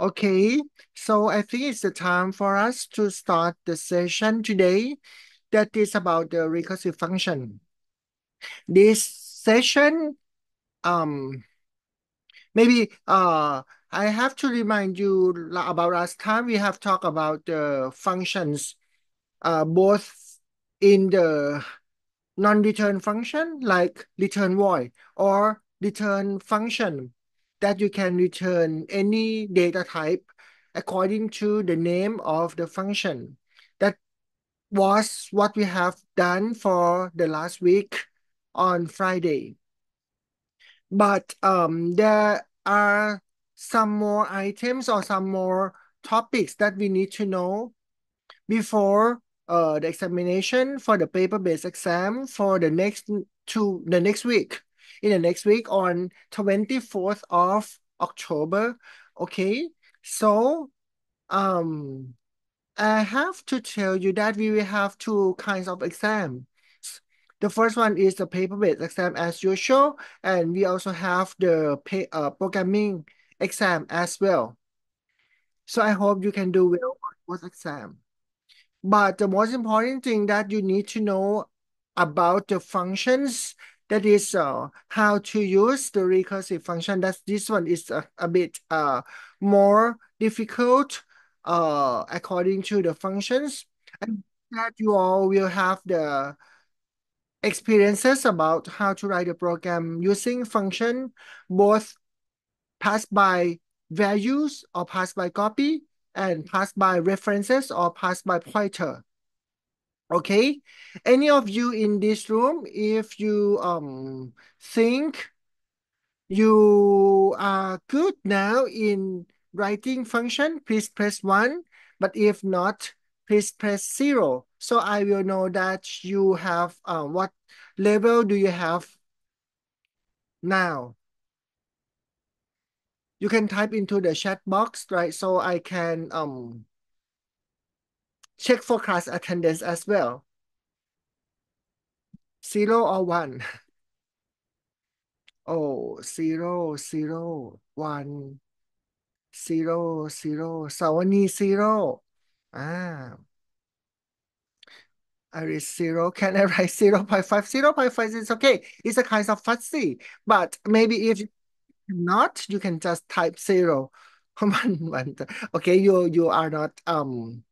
Okay, so I think it's the time for us to start the session today that is about the recursive function. This session, um, maybe uh, I have to remind you about last time we have talked about the functions, uh, both in the non-return function like return void or return function that you can return any data type according to the name of the function. That was what we have done for the last week on Friday. But um, there are some more items or some more topics that we need to know before uh, the examination for the paper-based exam for the next to the next week in the next week on 24th of October. Okay, so um, I have to tell you that we will have two kinds of exams. The first one is the paper-based exam as usual, and we also have the pay, uh, programming exam as well. So I hope you can do well on both exam. But the most important thing that you need to know about the functions that is uh, how to use the recursive function. That this one is a, a bit uh, more difficult uh, according to the functions. And that you all will have the experiences about how to write a program using function, both passed by values or passed by copy and passed by references or passed by pointer. Okay, any of you in this room, if you um think you are good now in writing function, please press one. But if not, please press zero. So I will know that you have uh, what level do you have now? You can type into the chat box, right? So I can um check for class attendance as well. Zero or one? Oh, zero, zero, one, zero, zero. Sawani, zero. Ah. Iris zero. Can I write 0 0.5? 0 0.5 is okay. It's a kind of fuzzy. But maybe if not, you can just type zero. okay, you you are not um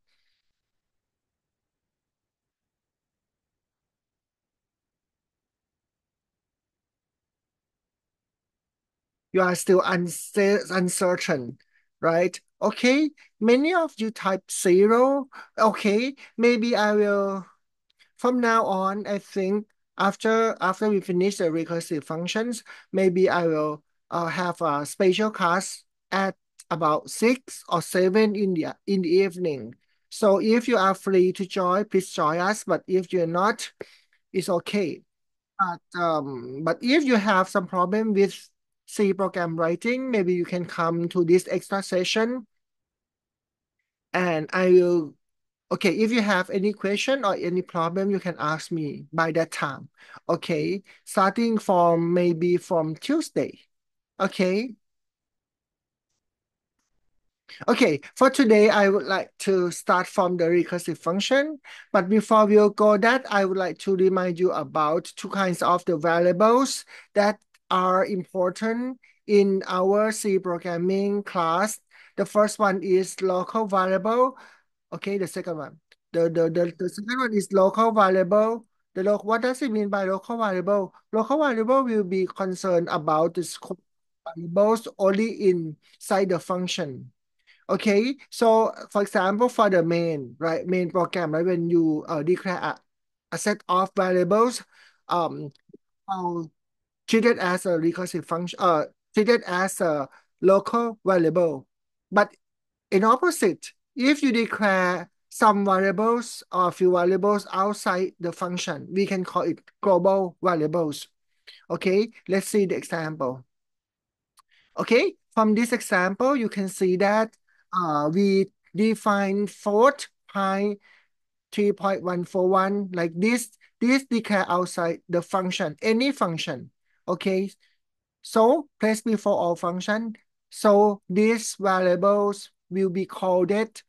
you are still uncertain, right? Okay, many of you type zero. Okay, maybe I will, from now on, I think after after we finish the recursive functions, maybe I will uh, have a special class at about six or seven in the in the evening. So if you are free to join, please join us. But if you're not, it's okay. But um, but if you have some problem with C program writing, maybe you can come to this extra session and I will, okay, if you have any question or any problem, you can ask me by that time. Okay, starting from maybe from Tuesday. Okay. Okay, for today, I would like to start from the recursive function. But before we go that, I would like to remind you about two kinds of the variables that are important in our C programming class. The first one is local variable. Okay, the second one. The, the, the, the second one is local variable. The lo what does it mean by local variable? Local variable will be concerned about the scope variables only inside the function. Okay, so for example, for the main, right, main program, right, when you uh, declare a, a set of variables, um, I'll treated as a recursive function, uh, treated as a local variable. But in opposite, if you declare some variables or few variables outside the function, we can call it global variables. Okay, let's see the example. Okay, from this example, you can see that uh, we define float pi 3.141 like this. This declare outside the function, any function. Okay, so place before all function So these variables will be called it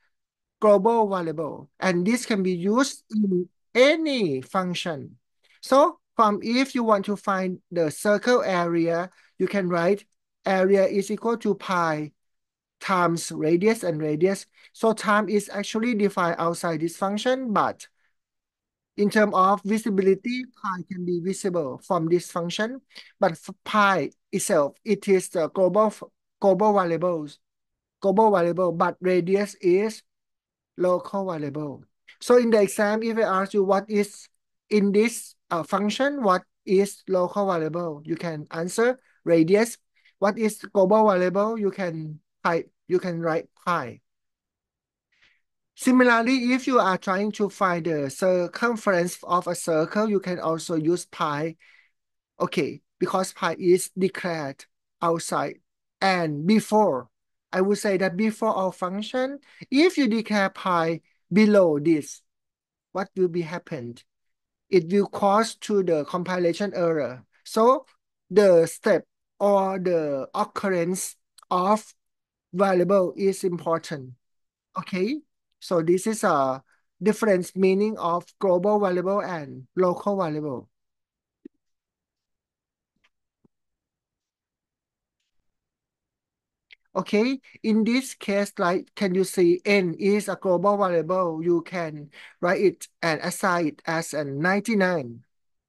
global variable, and this can be used in any function. So from if you want to find the circle area, you can write area is equal to pi times radius and radius. So time is actually defined outside this function, but in terms of visibility, pi can be visible from this function, but pi itself, it is the global global variables, global variable, but radius is local variable. So in the exam, if I ask you what is in this uh, function, what is local variable, you can answer radius. What is global variable, you can type, you can write pi. Similarly, if you are trying to find the circumference of a circle, you can also use pi. Okay, because pi is declared outside and before. I would say that before our function, if you declare pi below this, what will be happened? It will cause to the compilation error. So the step or the occurrence of variable is important. Okay, so this is a difference meaning of global variable and local variable. Okay, in this case, like, can you see n is a global variable? You can write it and assign it as a 99.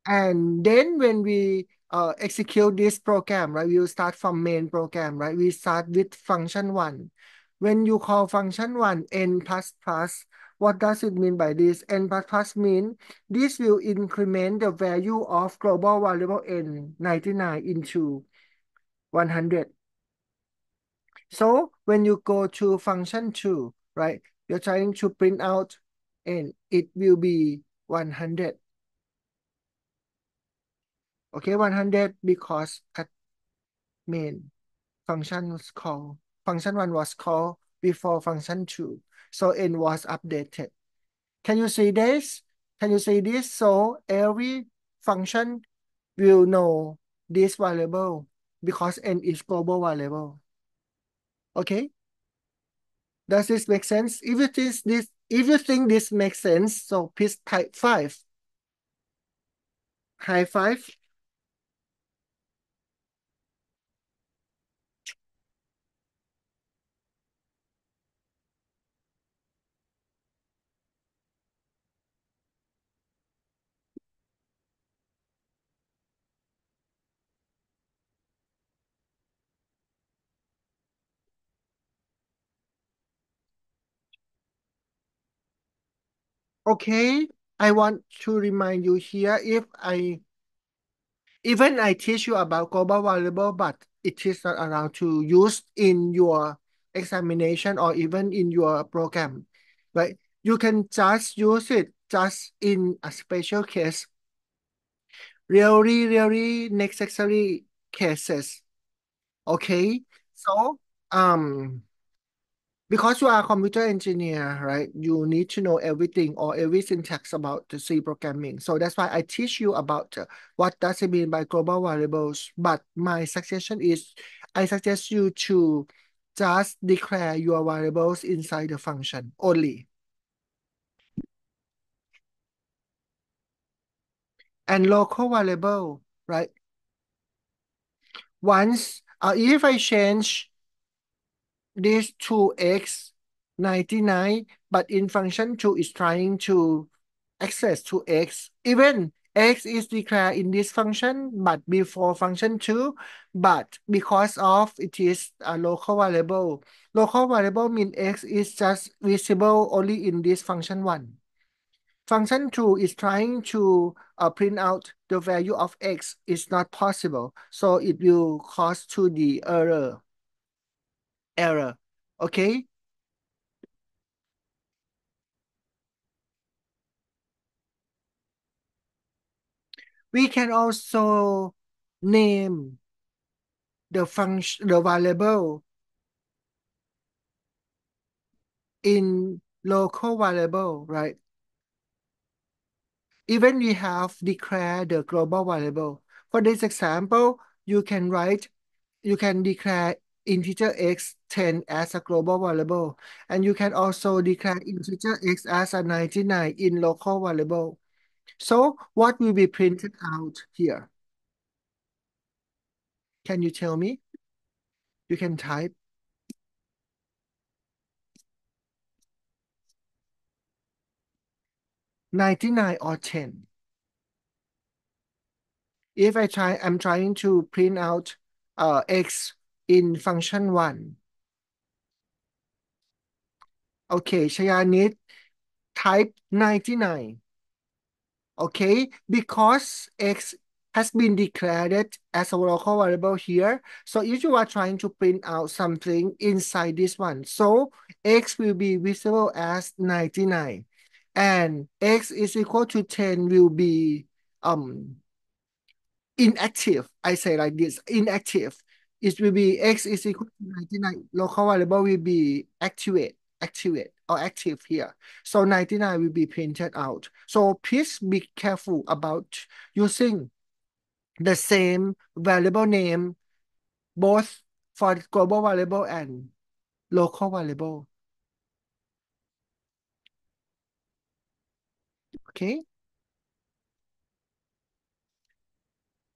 And then when we uh, execute this program, right, we will start from main program, right? We start with function one. When you call function one, n plus plus, what does it mean by this? n plus plus mean this will increment the value of global variable n 99 into 100. So when you go to function two, right, you're trying to print out and it will be 100. Okay, 100 because at main function was called, function one was called before function two. So n was updated. Can you see this? Can you see this? So every function will know this variable because n is global variable. Okay. Does this make sense? If it is this, if you think this makes sense, so please type five. High five. Okay, I want to remind you here if I even I teach you about global variable, but it is not allowed to use in your examination or even in your program, right? You can just use it just in a special case. Really, really necessary cases. Okay, so um because you are a computer engineer, right? You need to know everything or every syntax about the C programming. So that's why I teach you about uh, what does it mean by global variables. But my suggestion is, I suggest you to just declare your variables inside the function only. And local variable, right? Once, uh, if I change this 2x 99, but in function 2 is trying to access to x. Even x is declared in this function, but before function 2, but because of it is a local variable. Local variable mean x is just visible only in this function 1. Function 2 is trying to uh, print out the value of x. It's not possible. So it will cause to the error error. Okay? We can also name the function, the variable in local variable, right? Even we have declared the global variable. For this example, you can write, you can declare integer x 10 as a global variable. And you can also declare integer x as a 99 in local variable. So what will be printed out here? Can you tell me? You can type. Ninety-nine or ten. If I try, I'm trying to print out uh, x in function one. Okay, Shayanit, type 99. Okay, because x has been declared as a local variable here. So if you are trying to print out something inside this one, so x will be visible as 99 and x is equal to 10 will be um inactive. I say like this, inactive. It will be x is equal to 99. Local variable will be activate, activate or active here. So 99 will be printed out. So please be careful about using the same variable name both for global variable and local variable. Okay.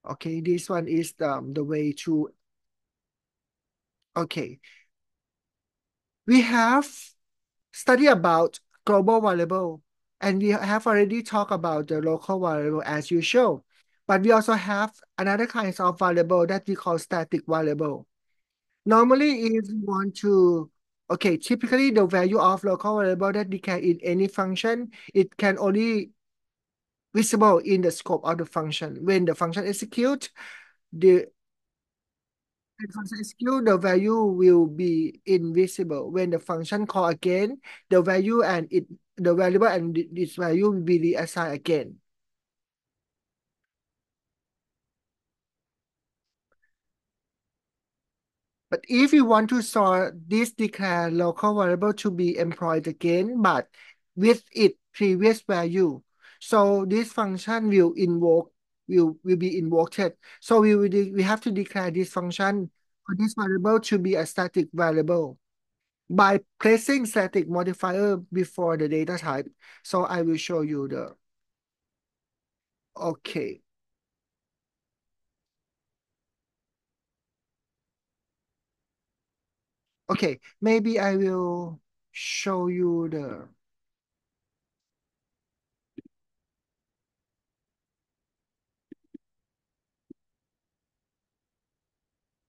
Okay, this one is the, the way to, okay. We have study about global variable and we have already talked about the local variable as usual. But we also have another kinds of variable that we call static variable. Normally, if you want to, okay, typically the value of local variable that we can in any function, it can only visible in the scope of the function. When the function execute, the function execute, the value will be invisible. When the function call again, the value and it the variable and this value will be reassigned again. But if you want to store this declare local variable to be employed again, but with its previous value, so this function will invoke will will be invoked. So we will we have to declare this function for this variable to be a static variable by placing static modifier before the data type. So I will show you the okay. Okay, maybe I will show you the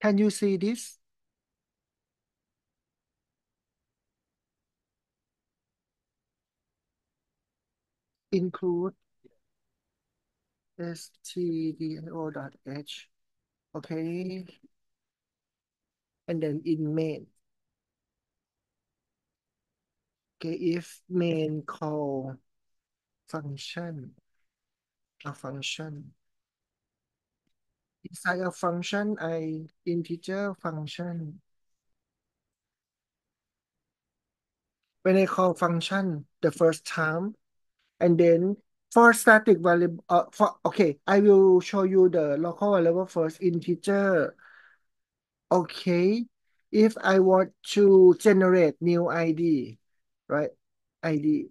Can you see this? Include stdio.h. Okay. And then in main. Okay, if main call function, a function. Inside a function, I integer function. When I call function the first time, and then for static variable, uh, for okay, I will show you the local variable first integer. Okay, if I want to generate new ID, right? ID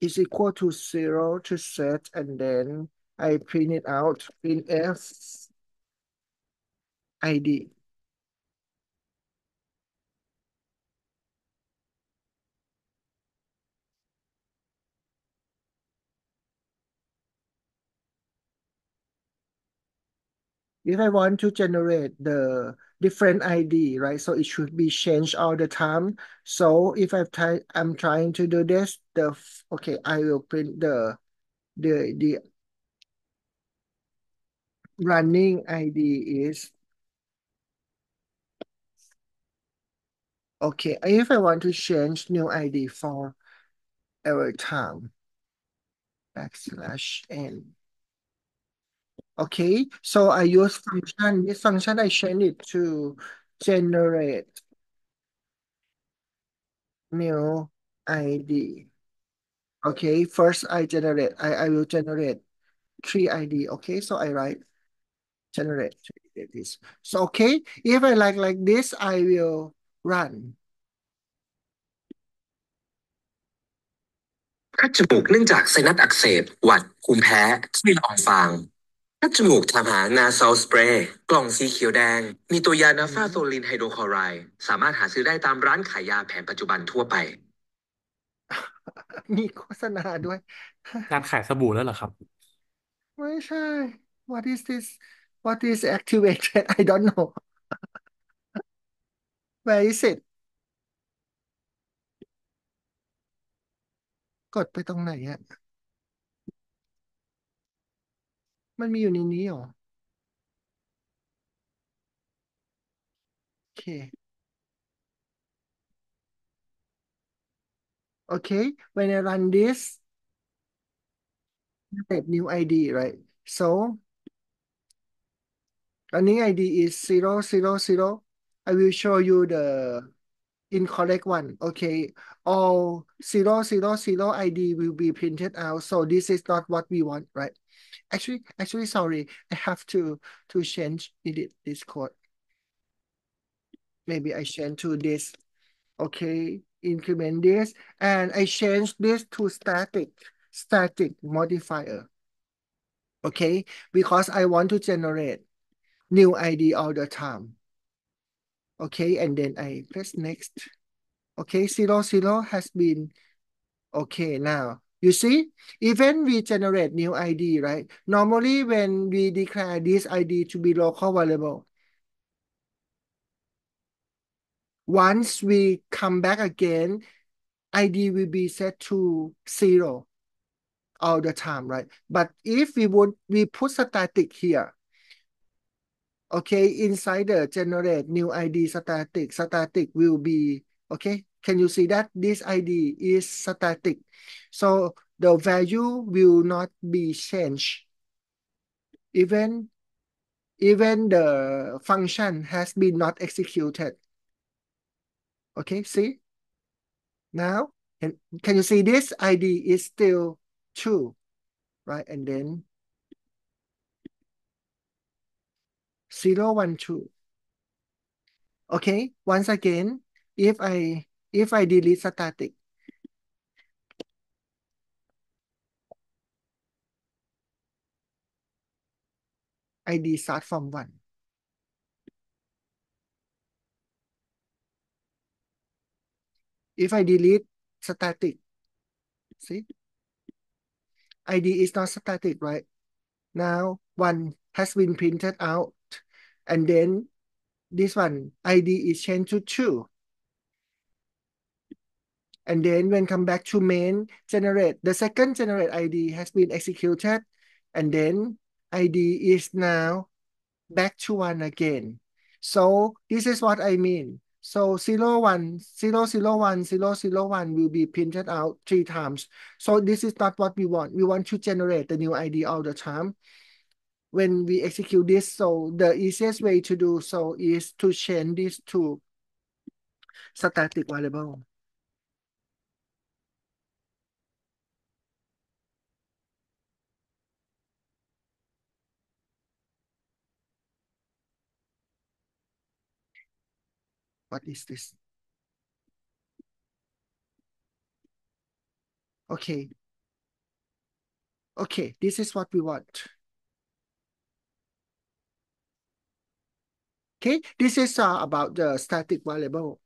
is equal to zero to set, and then I print it out, print F ID. If I want to generate the different ID, right? So it should be changed all the time. So if I try, I'm trying to do this, the okay, I will print the the the running ID is okay. If I want to change new ID for every time, backslash n. Okay, so I use function. This function I change it to generate new ID. Okay, first I generate, I, I will generate three ID. Okay, so I write generate That is so okay. If I like like this, I will run. คัดจมูกเนื่องจากไซนัสอักเสบ หวัด ภูมิแพ้ที่ละอองฟางคัดจมูกถามหานาซอลสเปรย์ กล่องสีเขียวแดง มีตัวยานาฟาโซลินไฮโดรคลอไรด์ สามารถหาซื้อได้ตามร้านขายยาแผนปัจจุบันทั่วไป มีโฆษณาด้วย การขายสบู่แล้วเหรอครับ ไม่ใช่ What is this What is activated I don't know Where is it กดไปตรงไหนอะมันมีอยู่ในนี้เหรอ โอเค Okay, when I run this, type new ID, right? So running ID is zero zero zero. I will show you the incorrect one. Okay, all zero zero zero ID will be printed out. So this is not what we want, right? Actually, actually, sorry, I have to to change edit this code. Maybe I change to this. Okay, increment this, and I change this to static static modifier. Okay, because I want to generate new ID all the time. Okay, and then I press next. Okay, zero zero has been okay now. You see, even we generate new ID, right? Normally, when we declare this ID to be local variable, once we come back again, ID will be set to zero all the time, right? But if we would we put static here, okay, inside the generate new ID static, static will be okay. Can you see that this ID is static? So the value will not be changed. Even even the function has been not executed. Okay, see? Now, can, can you see this ID is still true, right? And then zero, one, two. Okay, once again, if I if I delete static, ID start from one. If I delete static, see? ID is not static, right? Now one has been printed out, and then this one ID is changed to two. And then when come back to main generate, the second generate ID has been executed, and then ID is now back to one again. So this is what I mean. So 0, 1, 0, 0, 1, 0, 0, 1 will be printed out three times. So this is not what we want. We want to generate the new ID all the time. When we execute this, so the easiest way to do so is to change this to static variable. What is this? Okay. Okay, this is what we want. Okay, this is uh, about the static variable.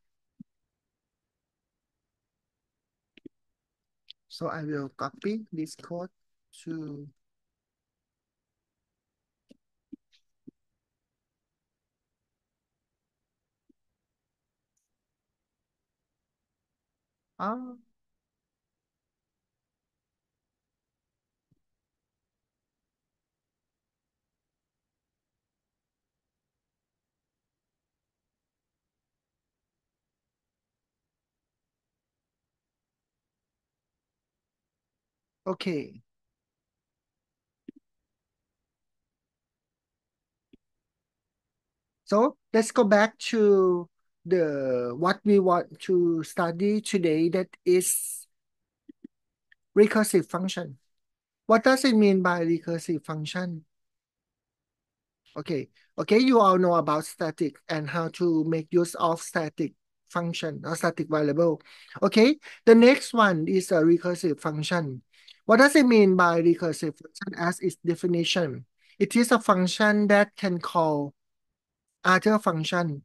So I will copy this code to ah okay. So let's go back to the what we want to study today that is recursive function. What does it mean by recursive function? Okay, Okay, you all know about static and how to make use of static function or static variable. Okay, the next one is a recursive function. What does it mean by recursive function as its definition? It is a function that can call other function,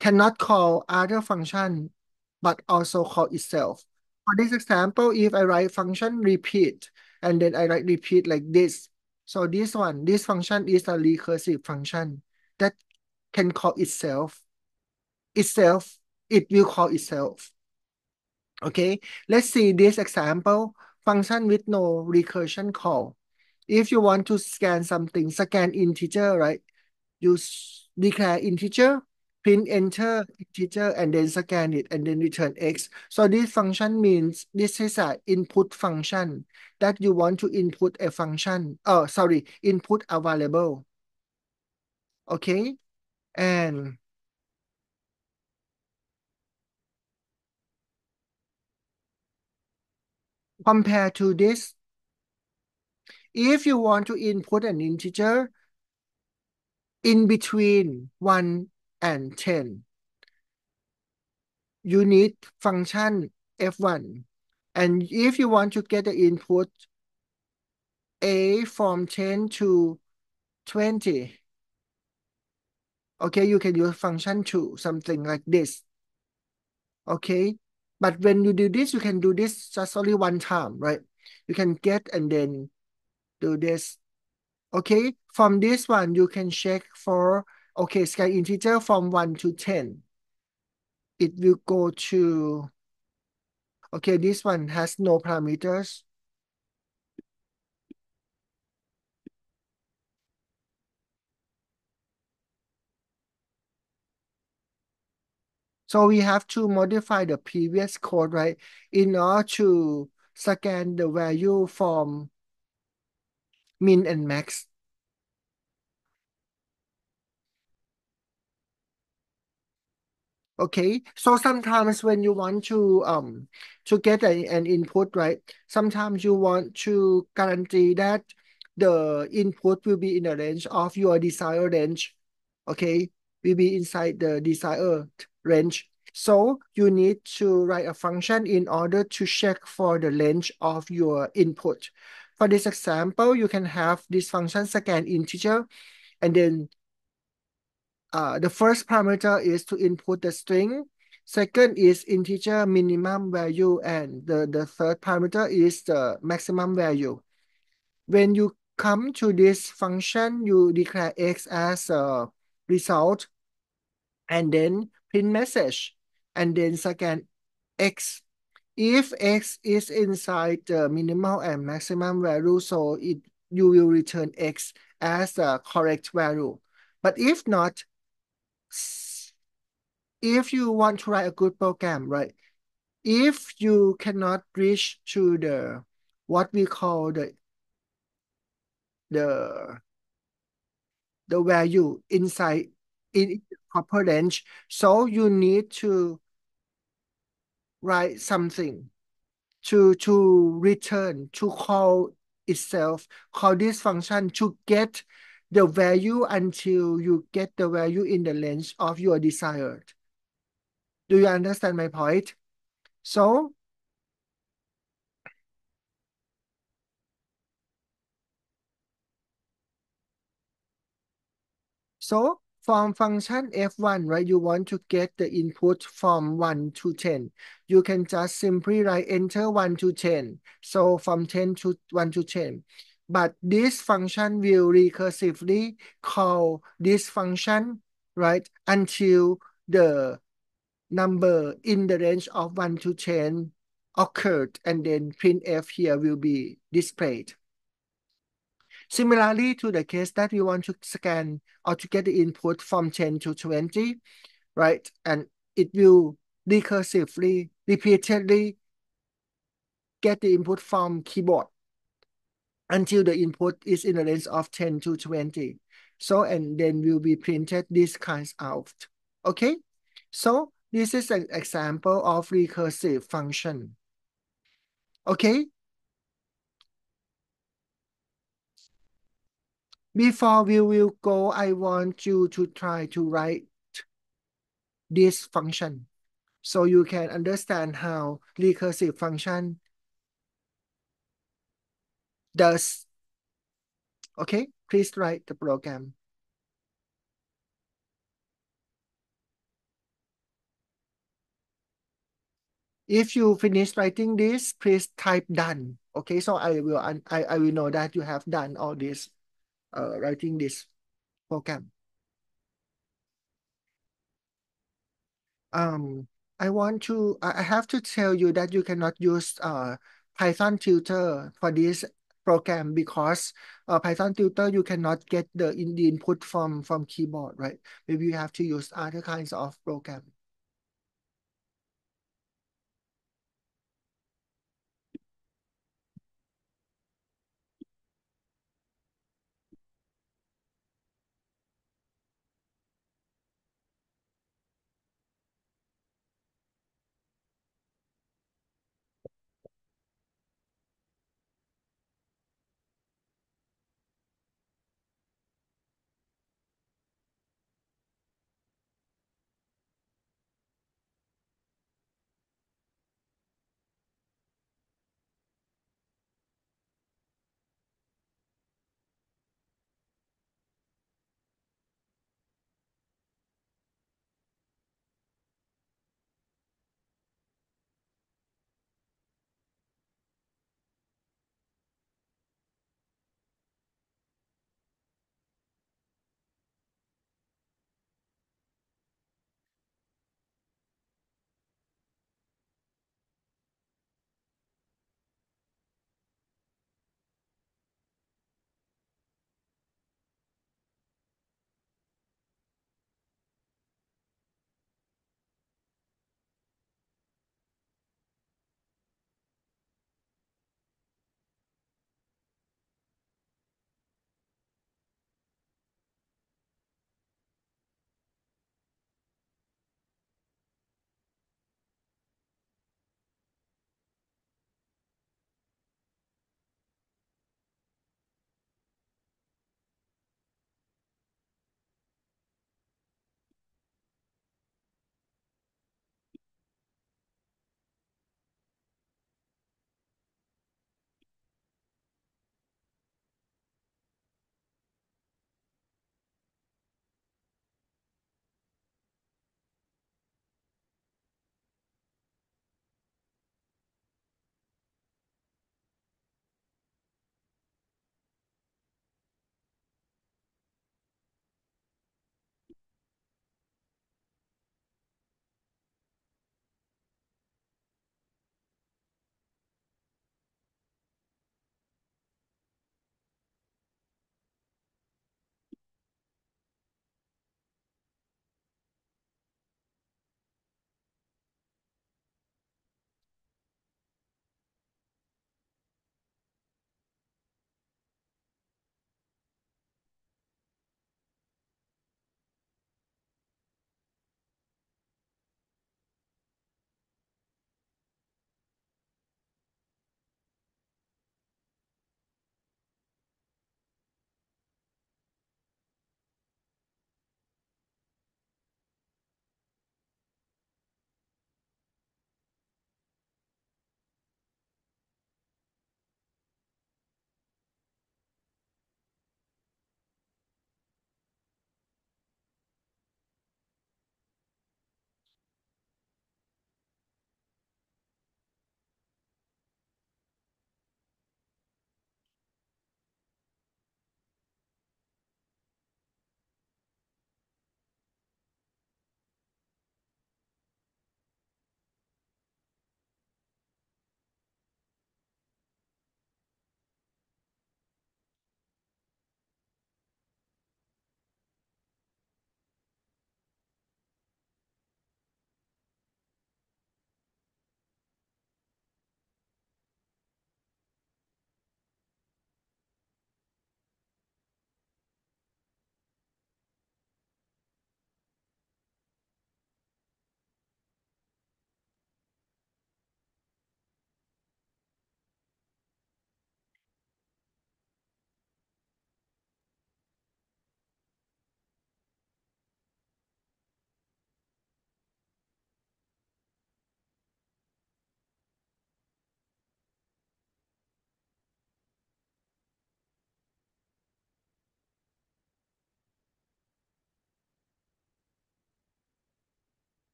cannot call other function, but also call itself. For this example, if I write function repeat, and then I write repeat like this, so this one, this function is a recursive function that can call itself. Itself, it will call itself. Okay, let's see this example. Function with no recursion call. If you want to scan something, scan integer, right? You declare integer, print enter integer, and then scan it, and then return x. So this function means this is an input function that you want to input a function. Oh, sorry, input a variable. Okay, and compare to this, if you want to input an integer in between 1 and 10, you need function f1. And if you want to get the input a from 10 to 20, okay, you can use function 2, something like this. Okay, but when you do this, you can do this just only one time, right? You can get and then do this. Okay, from this one, you can check for, okay, scan integer from 1 to 10. It will go to, okay, this one has no parameters. So we have to modify the previous code, right? In order to scan the value from min and max. Okay, so sometimes when you want to um to get a, an input, right? Sometimes you want to guarantee that the input will be in the range of your desired range. Okay, will be inside the desired range. So you need to write a function in order to check for the range of your input. For this example, you can have this function scan integer, and then uh, the first parameter is to input the string. Second is integer minimum value, and the, the third parameter is the maximum value. When you come to this function, you declare x as a result, and then print message, and then second x. If x is inside the minimal and maximum value, so it you will return x as the correct value. But if not, if you want to write a good program, right? If you cannot reach to the what we call the the the value inside in proper range, so you need to write something to to return to call itself call this function to get the value until you get the value in the range of your desired. Do you understand my point? So, so from function f1, right, you want to get the input from 1 to 10. You can just simply write enter 1 to 10. So from 10 to 1 to 10 but this function will recursively call this function, right, until the number in the range of 1 to 10 occurred, and then printf here will be displayed. Similarly to the case that we want to scan or to get the input from 10 to 20, right, and it will recursively, repeatedly get the input from keyboard until the input is in the range of 10 to 20. So, and then will be printed these kinds out. Okay, so this is an example of recursive function. Okay. Before we will go, I want you to try to write this function so you can understand how recursive function does. Okay, please write the program. If you finish writing this, please type done. Okay, so I will I, I will know that you have done all this uh, writing this program. Um, I want to I have to tell you that you cannot use uh Python tutor for this program because uh, Python tutor you cannot get the in the input from from keyboard, right? Maybe you have to use other kinds of program.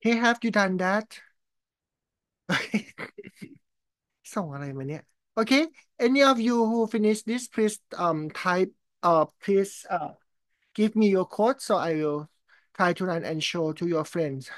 Hey have you done that ส่งอะไรมาเนี่ย Okay any of you who finish this please um type uh please uh give me your code so I will try to run and show to your friends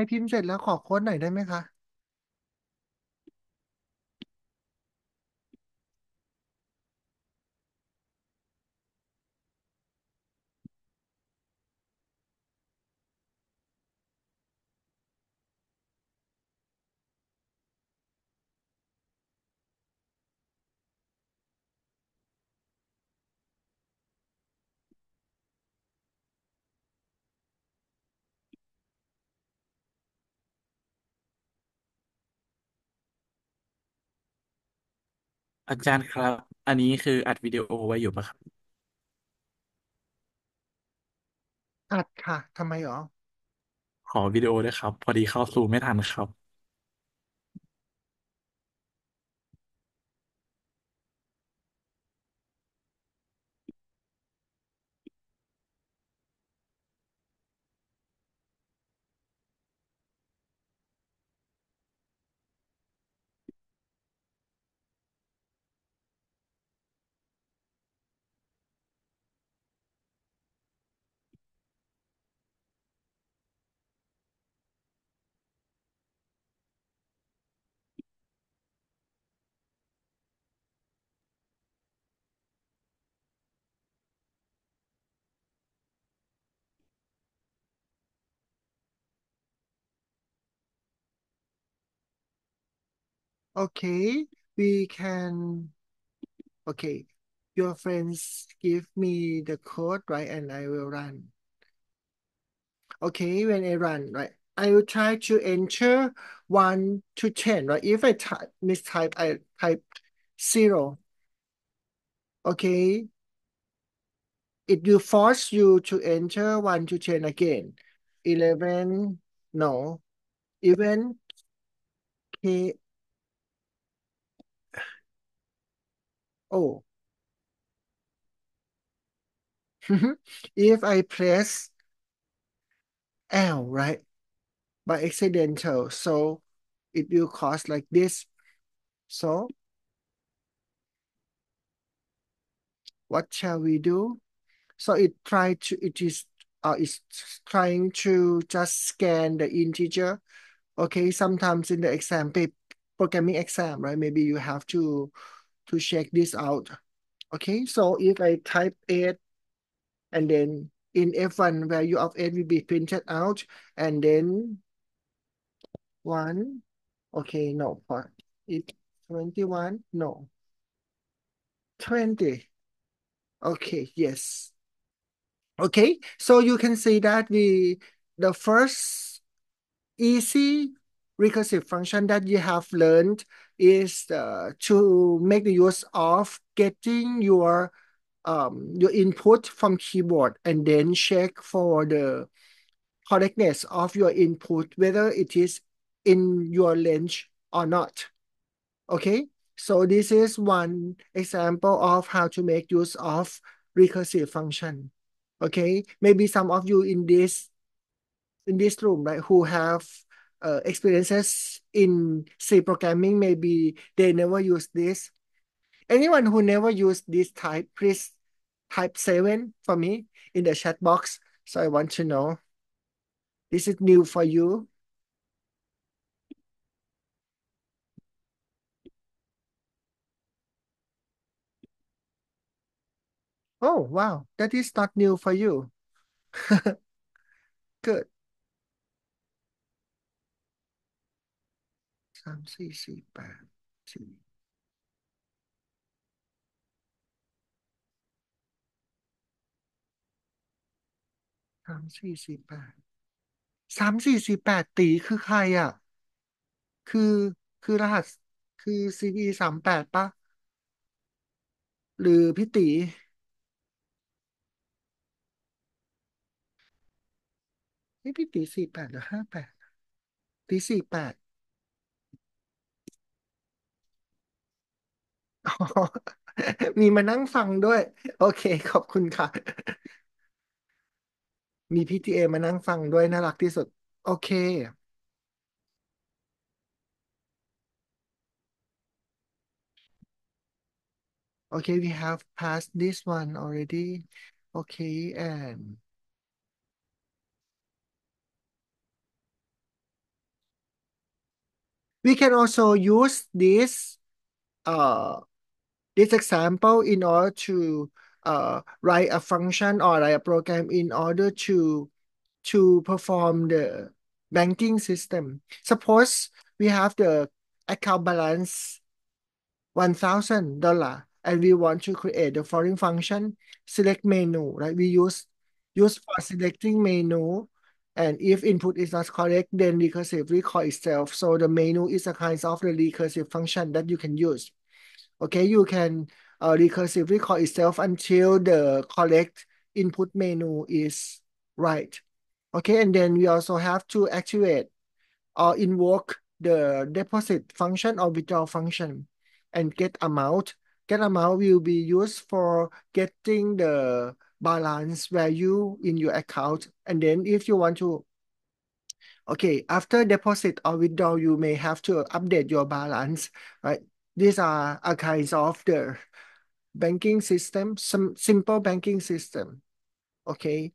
ให้พิมพ์เสร็จแล้วขอโค้ดหน่อยได้ไหมคะ อาจารย์ครับ อันนี้คืออัดวิดีโอไว้อยู่ปะครับ อัดค่ะทำไมหรอ ขอวิดีโอด้วยครับ พอดีเข้าซูมไม่ทันครับ Okay we can okay your friends give me the code right and I will run. Okay when I run right I will try to enter 1 to 10 right? If I type mistype I type 0 okay. It will force you to enter 1 to 10 again. 11 no. Even K oh. If I press L right by accidental so it will cause like this. So what shall we do? So it try to it is uh it's trying to just scan the integer. Okay sometimes in the exam paper programming exam right maybe you have to to check this out. Okay so if I type 8 and then in F1 value of 8 will be printed out and then 1 okay no for it 21 no. 20 okay yes. Okay so you can see that we the first easy recursive function that you have learned is uh, to make the use of getting your um, your input from keyboard and then check for the correctness of your input, whether it is in your range or not. Okay, so this is one example of how to make use of recursive function. Okay, maybe some of you in this in this room, right, who have uh, experiences in C programming, maybe they never use this. Anyone who never used this type, please type seven for me in the chat box. So I want to know. This is new for you. Oh, wow. That is not new for you. Good. สามสี่สี่แปดสี่สามสี่สี่แปดสามสี่สี่แปดตีคือใครอะ คือคือรหัสคือ CB สามแปดปะหรือพี่ตีนี่พี่ตีสี่แปดหรือห้าแปดตีสี่แปด อ๋อ มีมานั่งฟังด้วย โอเค ขอบคุณค่ะ มีพีทีเอมานั่งฟังด้วย น่ารักที่สุด โอเค Okay, we have passed this one already. Okay, and we can also use this uh this example in order to uh write a function or write a program in order to to perform the banking system. Suppose we have the account balance one thousand dollar and we want to create the following function select menu right? We use use for selecting menu and if input is not correct then recursive recall itself. So the menu is a kind of the recursive function that you can use okay you can uh, recursive recall itself until the correct input menu is right okay and then we also have to activate or invoke the deposit function or withdrawal function and get amount. Get amount will be used for getting the balance value in your account. And then if you want to, okay, after deposit or withdrawal, you may have to update your balance, right? These are a kinds of the banking system, some simple banking system. Okay.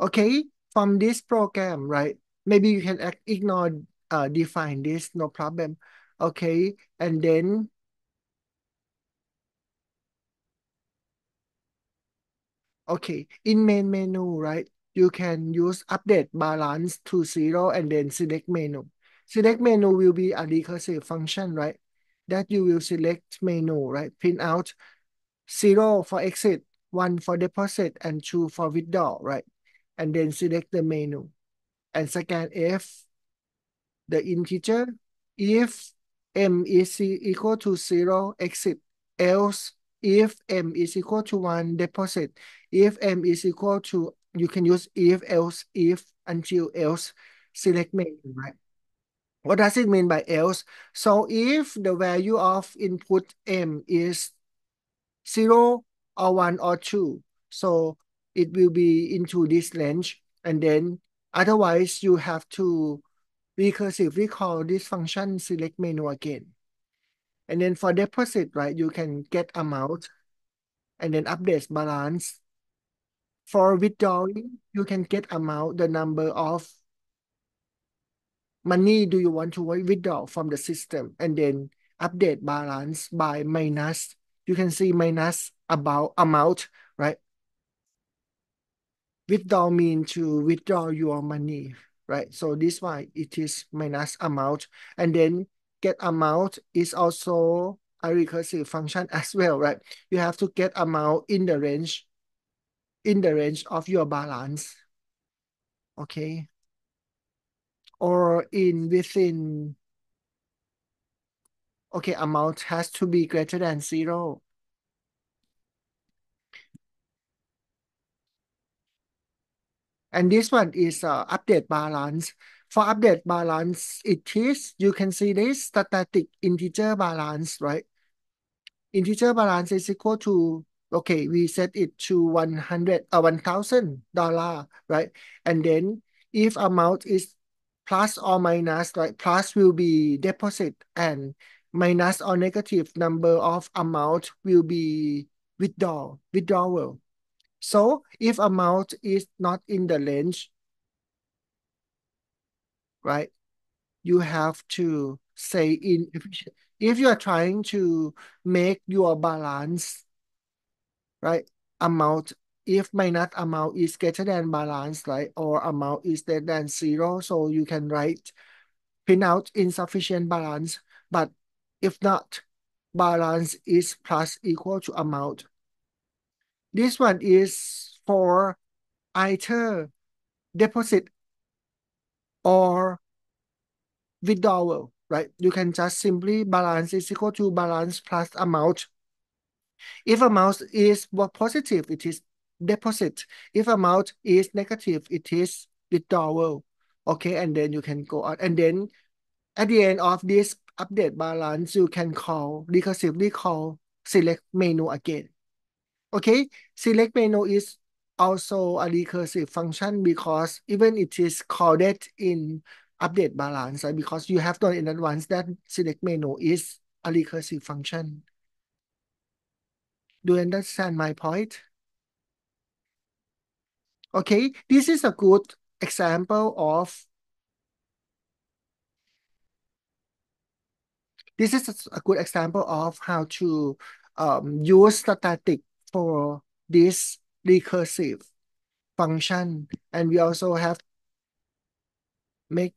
Okay, from this program, right? Maybe you can ignore uh define this, no problem. Okay, and then okay, in main menu, right? You can use update balance to zero and then select menu. Select menu will be a recursive function, right? That you will select menu, right? Print out zero for exit, one for deposit, and two for withdrawal, right? And then select the menu and scan if the integer if m is equal to 0 exit else if m is equal to 1 deposit if m is equal to you can use if else if until else select menu right what does it mean by else so if the value of input m is 0 or 1 or 2 so it will be into this range and then otherwise you have to recursive recall this function select menu again. And then for deposit, right, you can get amount and then update balance. For withdrawing, you can get amount, the number of money do you want to withdraw from the system and then update balance by minus. You can see minus about amount, right? Withdraw mean to withdraw your money right? So this one, it is minus amount. And then get amount is also a recursive function as well, right? You have to get amount in the range, in the range of your balance, okay? Or in within, okay, amount has to be greater than zero. And this one is uh, update balance. For update balance, it is, you can see this static integer balance, right? Integer balance is equal to, okay, we set it to 100, uh, $1,000, right? And then if amount is plus or minus, right? Plus will be deposit and minus or negative number of amount will be withdrawal, withdrawal. So if amount is not in the range, right? you have to say in if you are trying to make your balance right amount if minus amount is greater than balance right or amount is less than zero so you can write print out insufficient balance but if not balance is plus equal to amount this one is for either deposit or withdrawal, right? You can just simply balance is equal to balance plus amount. If a amount is positive, it is deposit. If a amount is negative, it is withdrawal. Okay, and then you can go on. And then at the end of this update balance, you can call recursively call select menu again. Okay, select menu is also a recursive function because even it is called in update balance right? because you have done in advance that select menu is a recursive function. Do you understand my point? Okay, this is a good example of this is a good example of how to um, use static for this recursive function and we also have make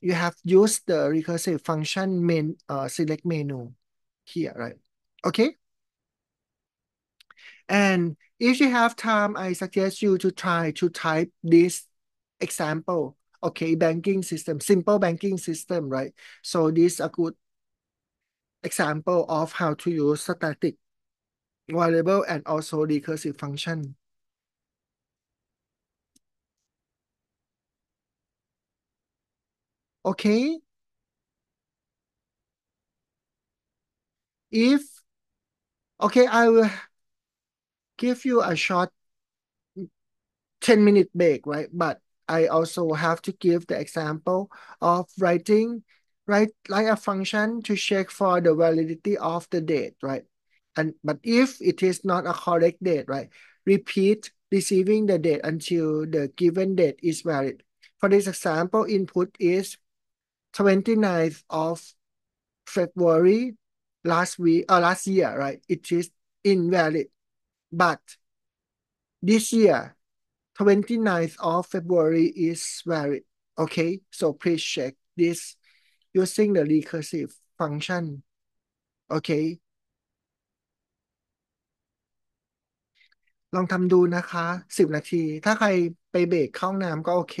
you have used the recursive function main uh, select menu here, right? Okay. And if you have time, I suggest you to try to type this example. Okay, banking system, simple banking system, right? So this is a good example of how to use static variable and also recursive function. Okay. If, okay, I will give you a short 10 minute break, right? But I also have to give the example of writing, write like a function to check for the validity of the date, right? And but if it is not a correct date, right? Repeat receiving the date until the given date is valid. For this example, input is 29th of February last week or uh, last year, right? It is invalid. But this year, 29th of February is valid. Okay, so please check this using the recursive function. Okay ลองทำดูนะคะสิบนาที ถ้าใครไปเบรกเข้าน้ำก็โอเค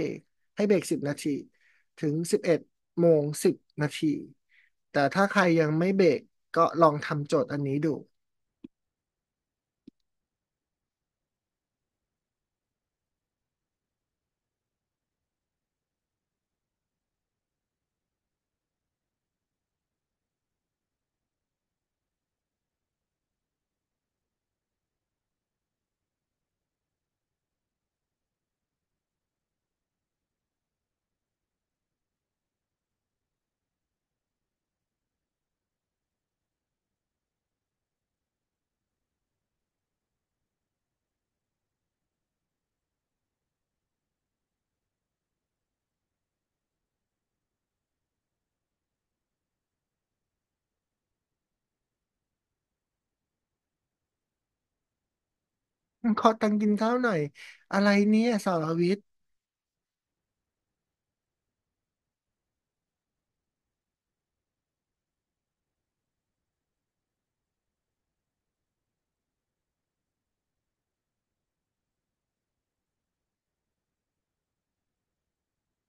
ให้เบรกสิบนาที ถึงสิบเอ็ดโมงสิบนาที แต่ถ้าใครยังไม่เบรกก็ลองทำโจทย์อันนี้ดู ขอตังค์กินข้าวหน่อย อะไรเนี่ยสรวิทย์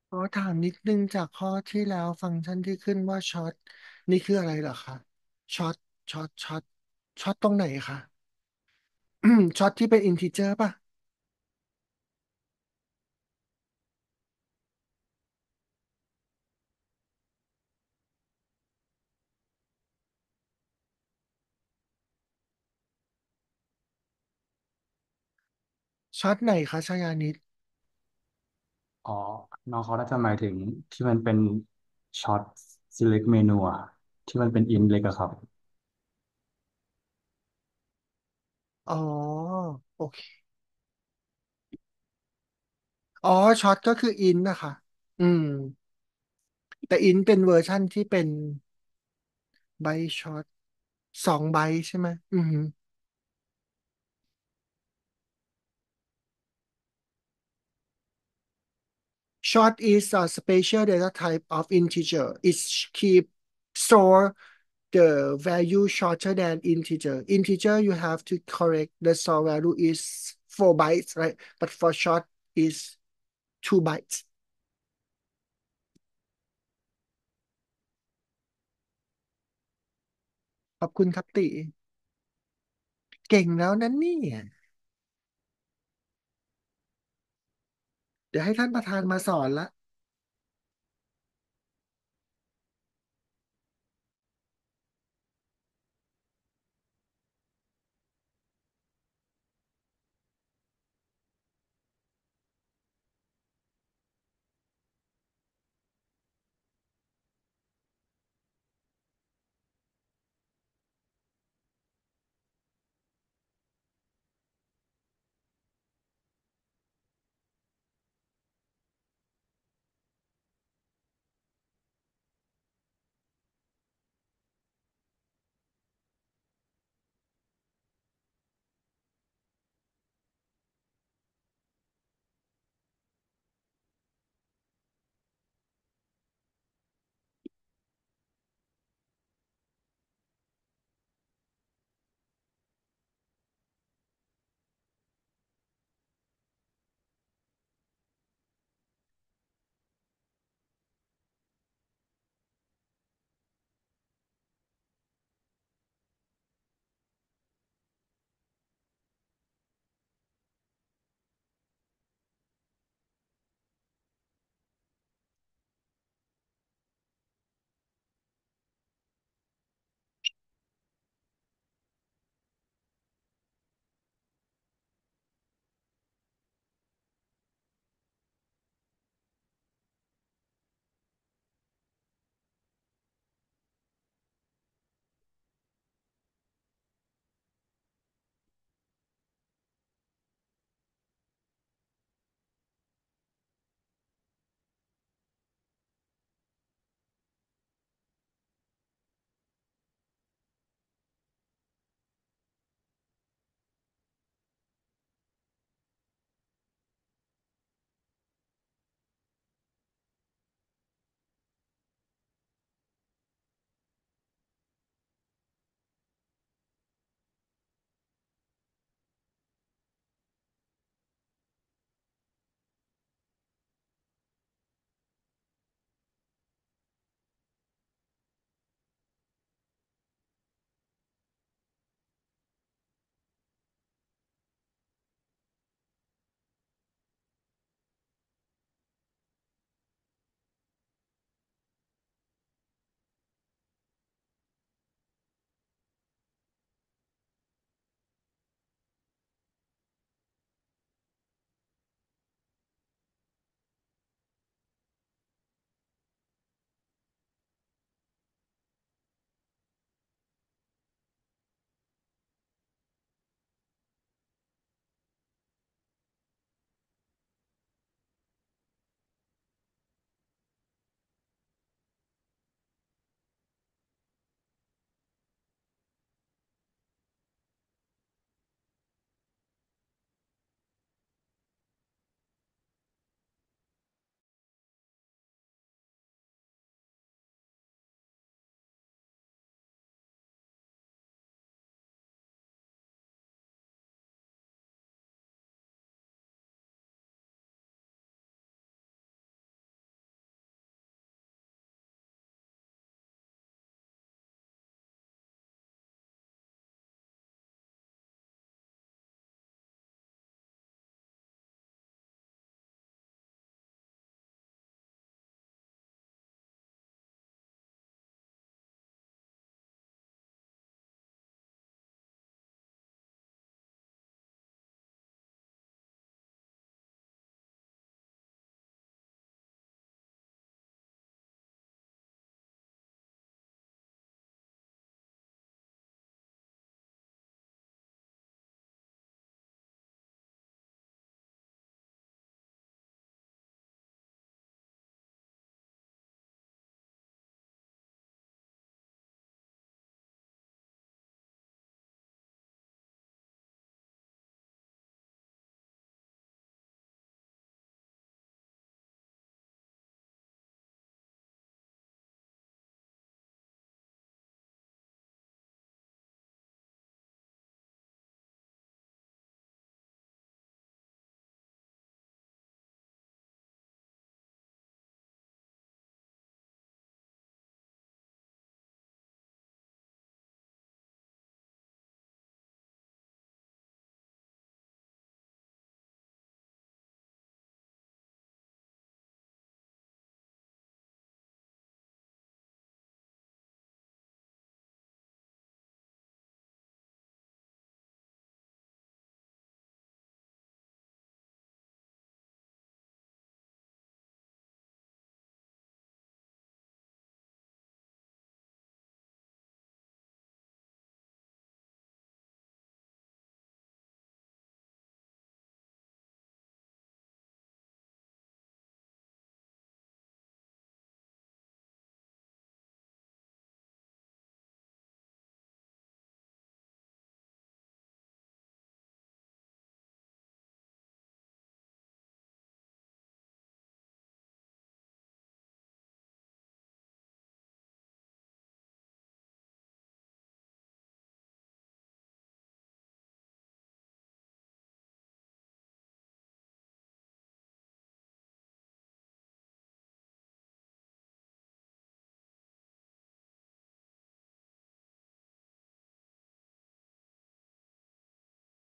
ขอถามนิดนึงจากข้อที่แล้วฟังก์ชันที่ขึ้นว่าช็อตนี่คืออะไรเหรอคะช็อตช็อตช็อตช็อตตรงไหนคะ ช็อตที่เป็นอินทิเจอร์ป่ะ ช็อตไหนคะชายานิดอ๋อน้องเขาน่าจะหมายถึงที่มันเป็นช็อต select เมนูอะที่มันเป็นอินเล็กอะครับ อ๋อ โอเค อ๋อช็อตก็คืออินนะคะ อืม แต่ int เป็นเวอร์ชันที่เป็นไบต์ช็อตสองไบต์ใช่ไหมอือฮึ Short is a special data type of integer. It keep store the value shorter than integer. Integer you have to correct the store value is four bytes, right? But for short is two bytes. ขอบคุณครับติเก่งแล้วนั่นนี่ เดี๋ยวให้ท่านประธานมาสอนละ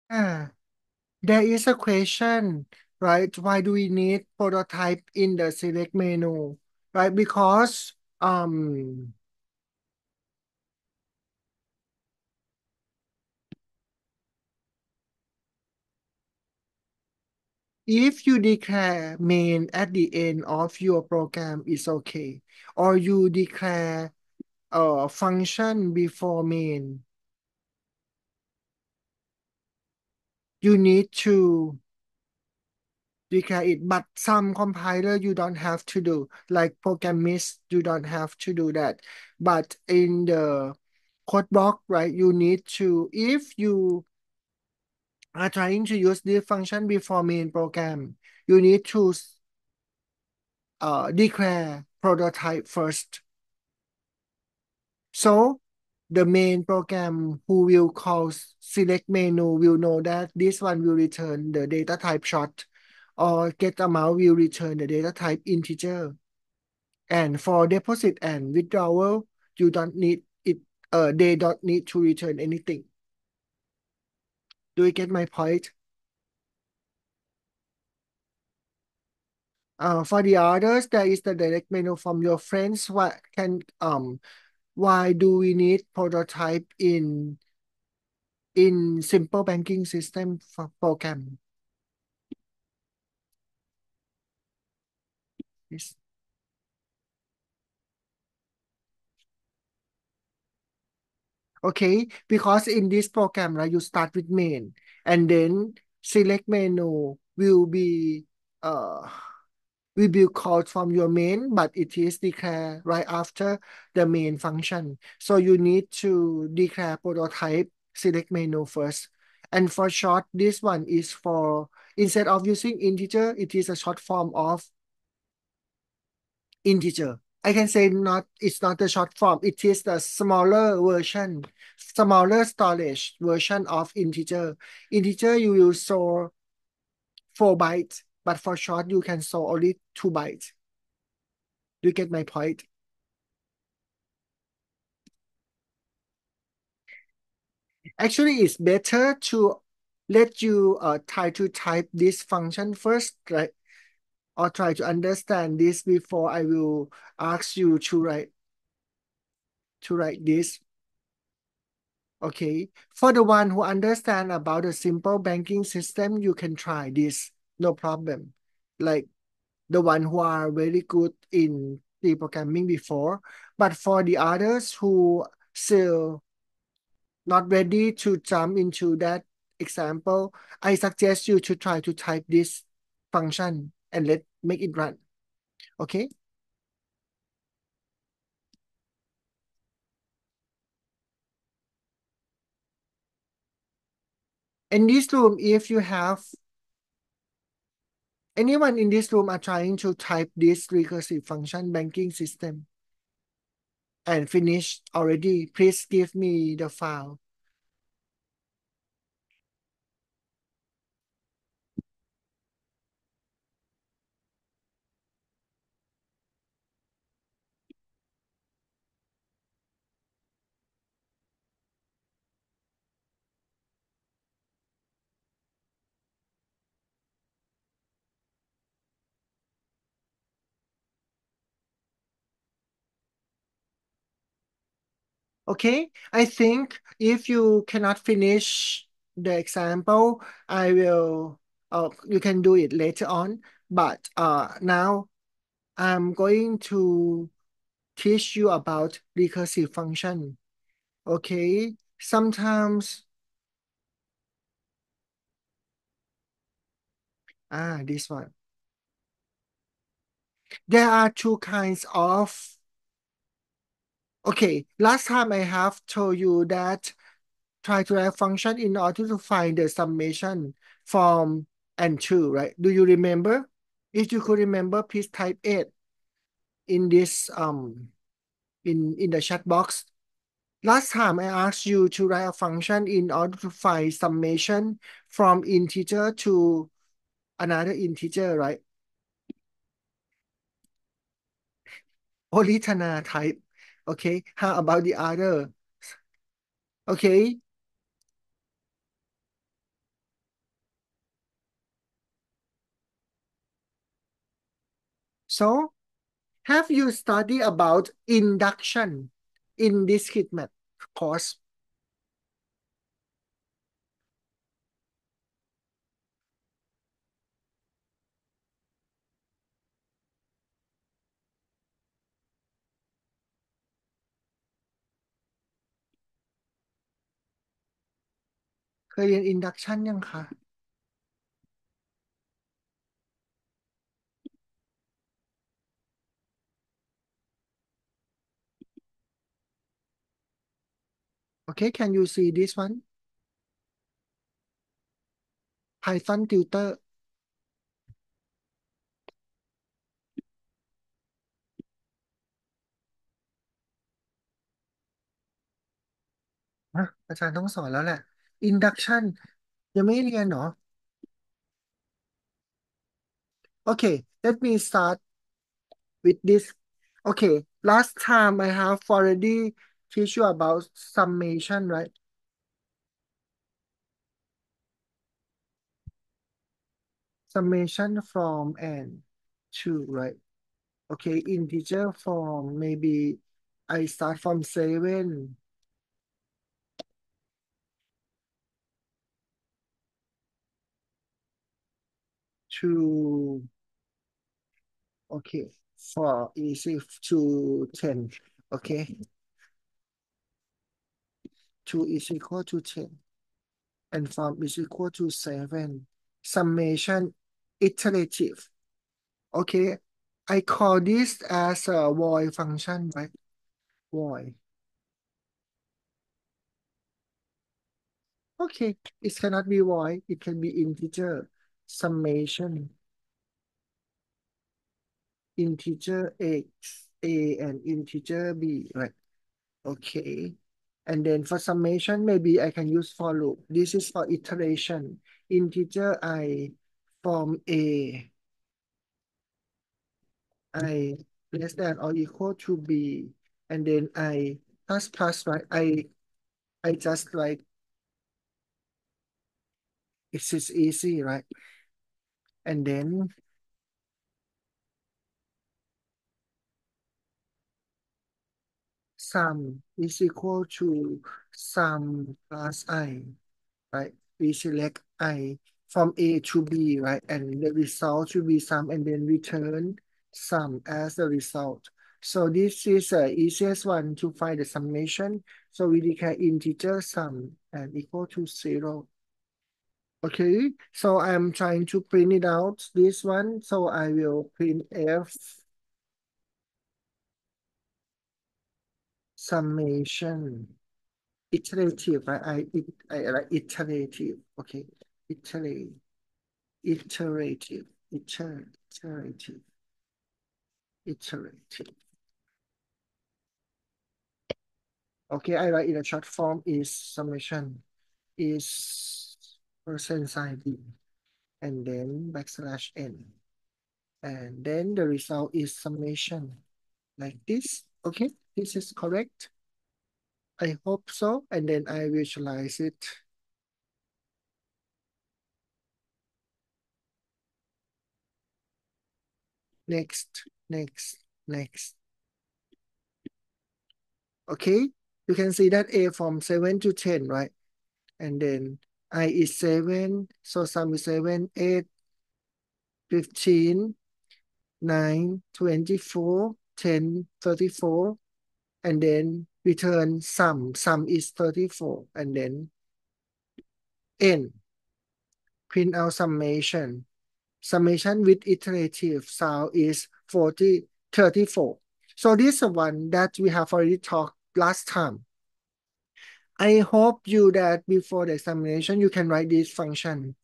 Ah, there is a question, right? Why do we need prototype in the select menu, right? Because um if you declare main at the end of your program it's okay, or you declare a function before main, you need to declare it, but some compiler you don't have to do, like Programiz, you don't have to do that. But in the code block, right, you need to, if you are trying to use this function before main program, you need to uh, declare prototype first. So the main program who will call select menu will know that this one will return the data type short or get amount will return the data type integer. And for deposit and withdrawal, you don't need it, uh, they don't need to return anything. Do you get my point? Uh, for the others, there is the direct menu from your friends. What can um why do we need prototype in in simple banking system for program? Yes. Okay, because in this program, right, you start with main and then select menu will be uh will be from your main, but it is declared right after the main function. So you need to declare prototype select menu first. And for short, this one is for instead of using integer, it is a short form of integer. I can say not it's not the short form, it is the smaller version, smaller storage version of integer. Integer you will store four bytes, but for short you can store only two bytes. Do you get my point? Actually, it's better to let you uh, try to type this function first, right? Or try to understand this before I will ask you to write to write this. Okay, for the one who understand about the simple banking system, you can try this, no problem. Like the one who are very good in the programming before, but for the others who still not ready to jump into that example, I suggest you to try to type this function and let make it run. Okay. In this room, if you have anyone in this room are trying to type this recursive function banking system and finish already, please give me the file. Okay, I think if you cannot finish the example, I will, uh, you can do it later on. But uh, now I'm going to teach you about recursive function. Okay, sometimes, ah, this one. There are two kinds of Okay, last time I have told you that try to have function in order to find the summation from and to, right? Do you remember? If you could remember, please type it in this um in in the chat box. Last time I asked you to write a function in order to find summation from integer to another integer, right? Only Tana type. Okay, how about the other? Okay. So, have you studied about induction in this heat map course? ยเรียน induction ยังคะ Okay, can you see this one? Python tutor. อาจารย์ต้องสอนแล้วแหละ induction ยังไม่เรียนเหรอ Okay, let me start with this. Okay, last time I have already teach you about summation, right? Summation from and to, right? Okay, integer form, maybe I start from 7 to okay for easy to 10 okay? 2 is equal to 10 and from is equal to 7 summation iterative. Okay I call this as a void function right? Void. Okay it cannot be void it can be integer summation integer x a and integer b right? Okay. And then for summation maybe I can use for loop. This is for iteration. Integer i from a. I less than or equal to b. And then i plus plus right? I i just like it's just easy right and then sum is equal to sum plus i, right? We select i from a to b, right? And the result should be sum and then return sum as the result. So this is the easiest one to find the summation. So we declare integer sum and equal to zero. Okay, so I'm trying to print it out, this one. So I will print f summation. Iterative right I, it, I like iterative. Okay iterative iter, iterative iterative. Okay I write in a short form is summation is percent sign b. And then backslash n. And then the result is summation. Like this okay? This is correct? I hope so. And then I visualize it. Next next next. Okay? You can see that a from 7 to 10 right? And then i is 7 so sum is 7 8 15 9 24 10 34 and then return sum. Sum is 34 and then n. Print out summation. Summation with iterative. Sound is 40 34 so this is one that we have already talked last time I hope you that before the examination you can write this function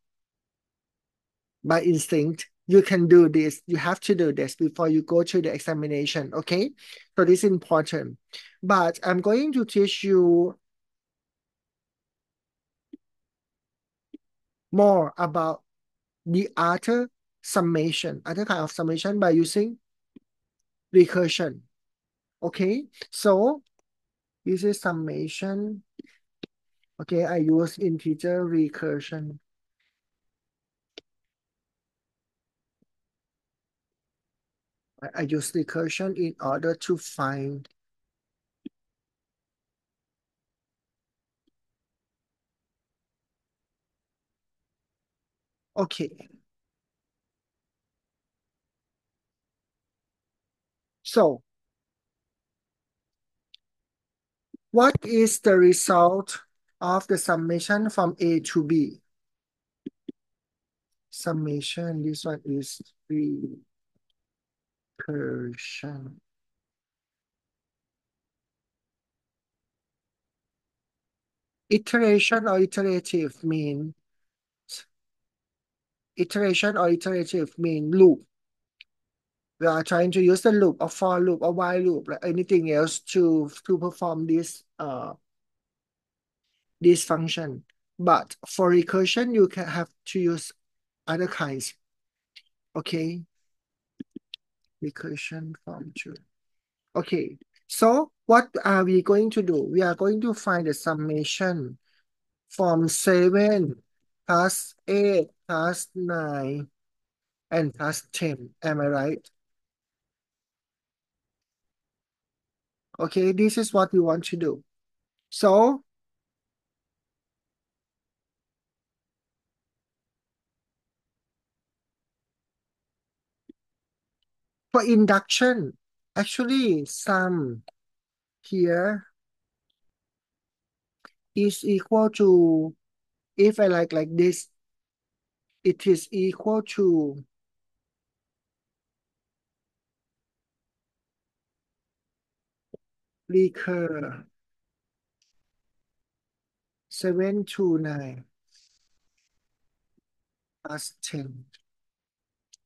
by instinct. You can do this. You have to do this before you go to the examination okay? So this is important. But i'm going to teach you more about the other summation other kind of summation by using recursion okay? So this is summation okay i use integer recursion I use recursion in order to find Okay. So, what is the result of the summation from A to B? Summation, this one is recursion. Iteration or iterative mean iteration or iterative mean loop. We are trying to use the loop or for loop or while loop or anything else to, to perform this uh this function. But for recursion, you can have to use other kinds. Okay. Recursion form two. Okay. So what are we going to do? We are going to find the summation from 7 plus 8 plus 9 and plus 10. Am I right? Okay, this is what we want to do. So for induction, actually sum here is equal to, if I like like this, it is equal to recur 7 to 9 plus 10.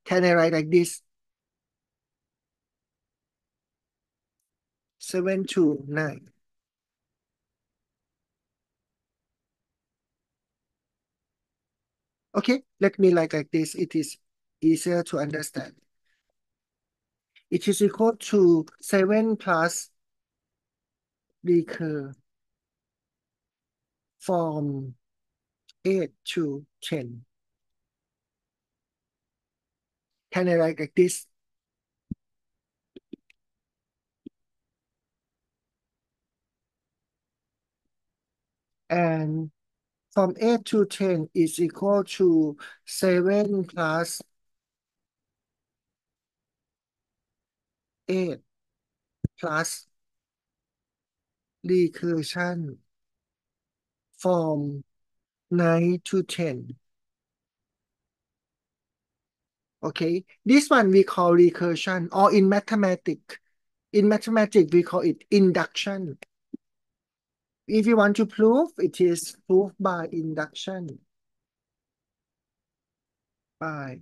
Can I write like this? 7 to 9. Okay, let me like like this. It is easier to understand. It is equal to 7 plus recur from 8 to 10. Can I write like this? And from 8 to 10 is equal to 7 plus 8 plus recursion from 9 to 10. Okay, this one we call recursion or in mathematics, in mathematics we call it induction. If you want to prove, it is proved by induction. By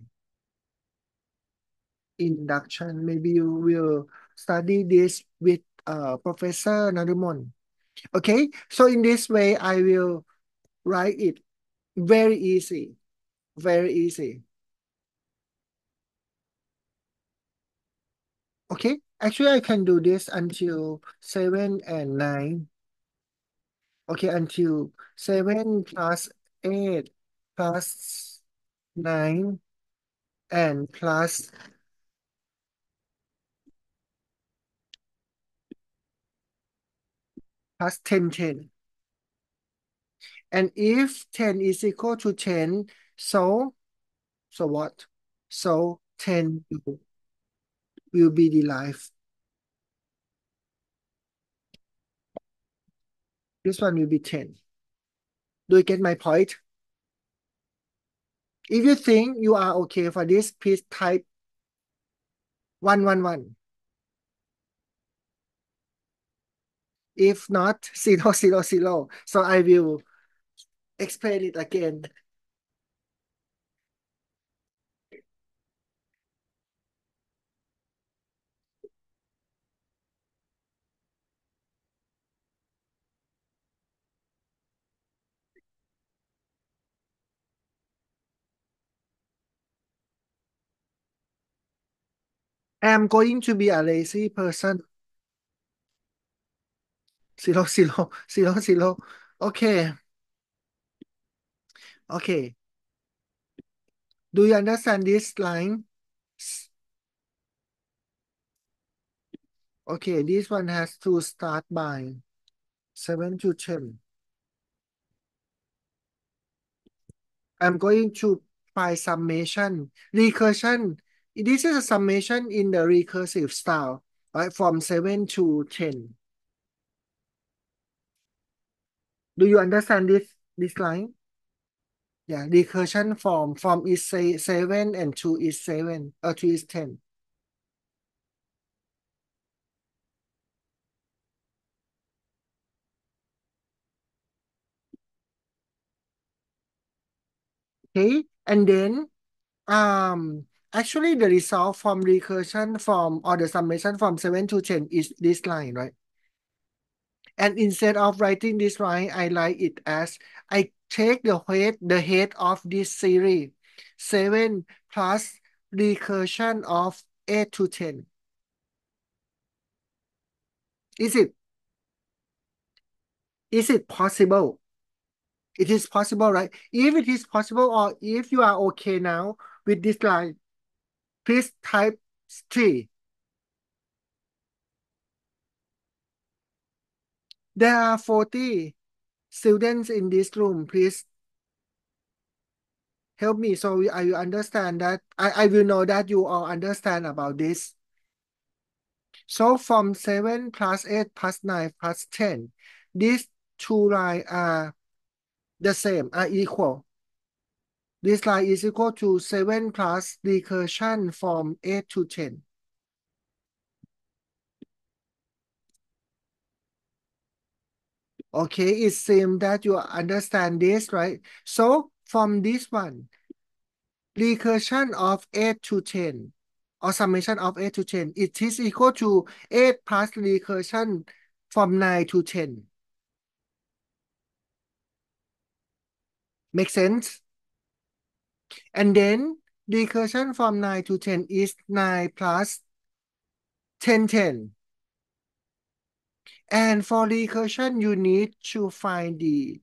induction. Maybe you will study this with uh, Professor Narumon. Okay, so in this way, I will write it very easy, very easy. Okay, actually I can do this until 7 and 9. Okay, until 7 plus 8 plus 9 and plus plus 10, 10. And if 10 is equal to 10, so, so what? So 10 will be the This one will be 10. Do you get my point? If you think you are okay for this, please type 111. If not, 000. So I will explain it again. I'm going to be a lazy person. Zero, zero, zero, zero. Okay. Okay. Do you understand this line? Okay, this one has to start by 7 to 10. I'm going to find summation. Recursion. This is a summation in the recursive style, right? From 7 to 10. Do you understand this, this line? Yeah, recursion form. From is say 7 and 2 is 7, or 2 is 10. Okay, and then um actually the result from recursion from or the summation from 7 to 10 is this line, right? And instead of writing this line, I like it as I take the head, the head of this series, 7 plus recursion of 8 to 10. Is it? Is it possible? It is possible, right? If it is possible or if you are okay now with this line, please type 3. There are 40 students in this room. Please help me so I will understand that. I, I will know that you all understand about this. So from 7 plus 8 plus 9 plus 10, these two lines are the same, are equal. This line is equal to 7 plus recursion from 8 to 10. Okay, it seems that you understand this, right? So from this one, recursion of 8 to 10 or summation of 8 to 10, it is equal to 8 plus recursion from 9 to 10. Make sense? And then recursion from 9 to 10 is 9 plus 10, 10. And for recursion, you need to find the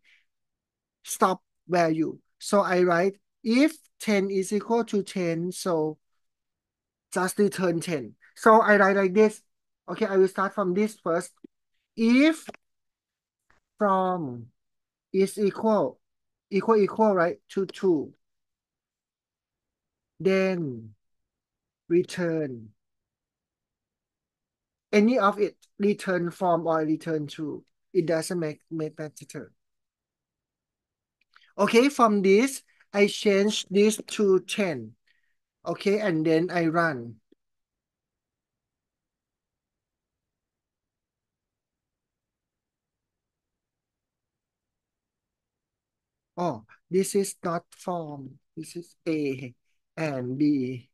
stop value. So I write if 10 is equal to 10, so just return 10. So I write like this. Okay, I will start from this first. If from is equal, equal, equal, right, to 2, then return any of it, return from or return to. It doesn't make, make matter. Okay, from this, I change this to 10. Okay, and then I run. Oh, this is not form. This is A and B,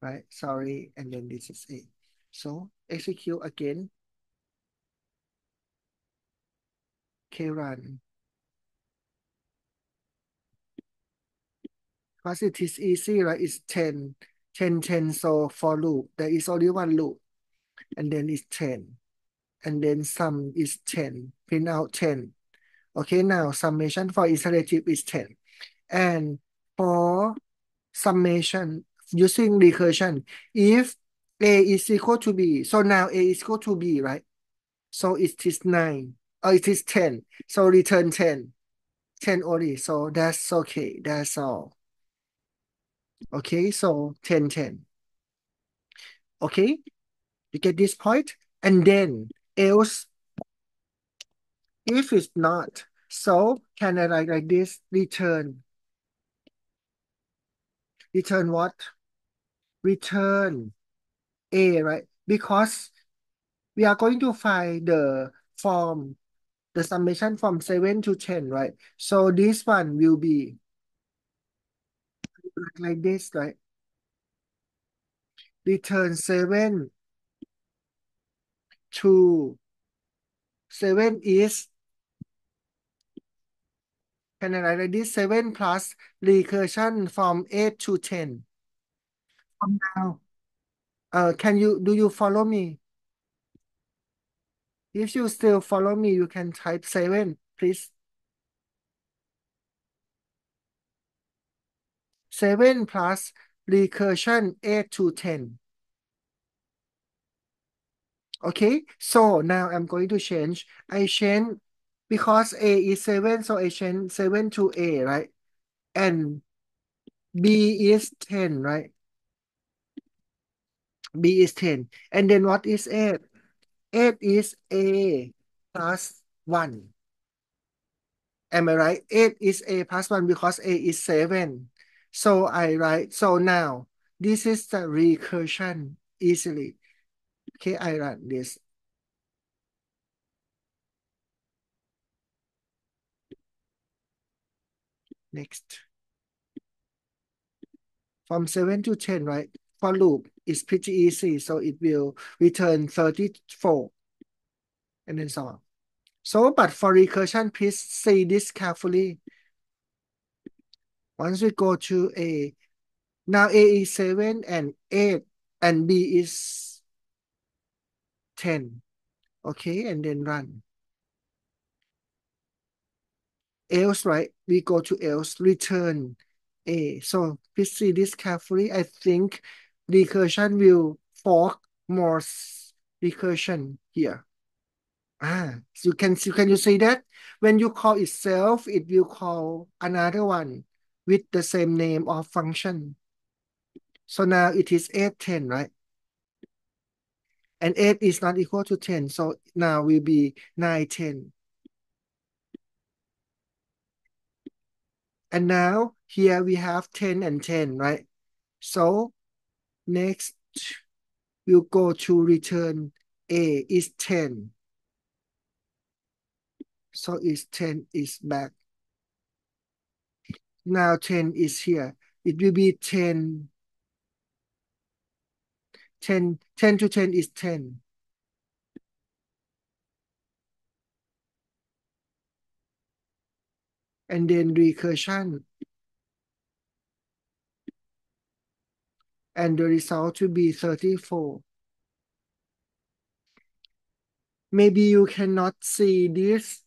right? Sorry, and then this is A. So execute again. Run. Because it is easy, right? It's 10, 10, 10. So for loop, there is only one loop. And then it's 10. And then sum is 10. Print out 10. Okay, now summation for iterative is 10. And for summation using recursion, if A is equal to B, so now A is equal to B, right? So it is 9, or it is 10. So return 10. 10 only, so that's okay, that's all. Okay, so 10, 10. Okay, you get this point? And then else, if it's not, so can I write like this? Return. Return what? Return A, right? Because we are going to find the form, the summation from 7 to 10, right? So this one will be like this, right? Return 7 to 7 is can I write this? 7 plus recursion from 8 to 10. From now, uh, can you, do you follow me? If you still follow me, you can type 7, please. 7 plus recursion 8 to 10. Okay, so now I'm going to change. I change because A is 7, so I change 7 to A, right? And B is 10, right? B is 10. And then what is 8? 8 is A plus 1. Am I right? 8 is A plus 1 because A is 7. So I write, so now this is the recursion easily. Okay, I write this. Next. From 7 to 10, right? For loop is pretty easy, so it will return 34 and then so on. So, but for recursion, please see this carefully. Once we go to A, now A is 7 and 8 and B is 10. Okay, and then run. Else, right? We go to else, return A. So please see this carefully. I think recursion will fork more recursion here. Ah, so you can see, can you see that? When you call itself, it will call another one with the same name of function. So now it is 8, 10, right? And 8 is not equal to 10, so now will be 9, 10. And now here we have 10 and 10, right? So next we'll go to return A is 10. So is 10 is back. Now 10 is here. It will be 10. 10, 10 to 10 is 10. And then recursion. And the result will be 34. Maybe you cannot see this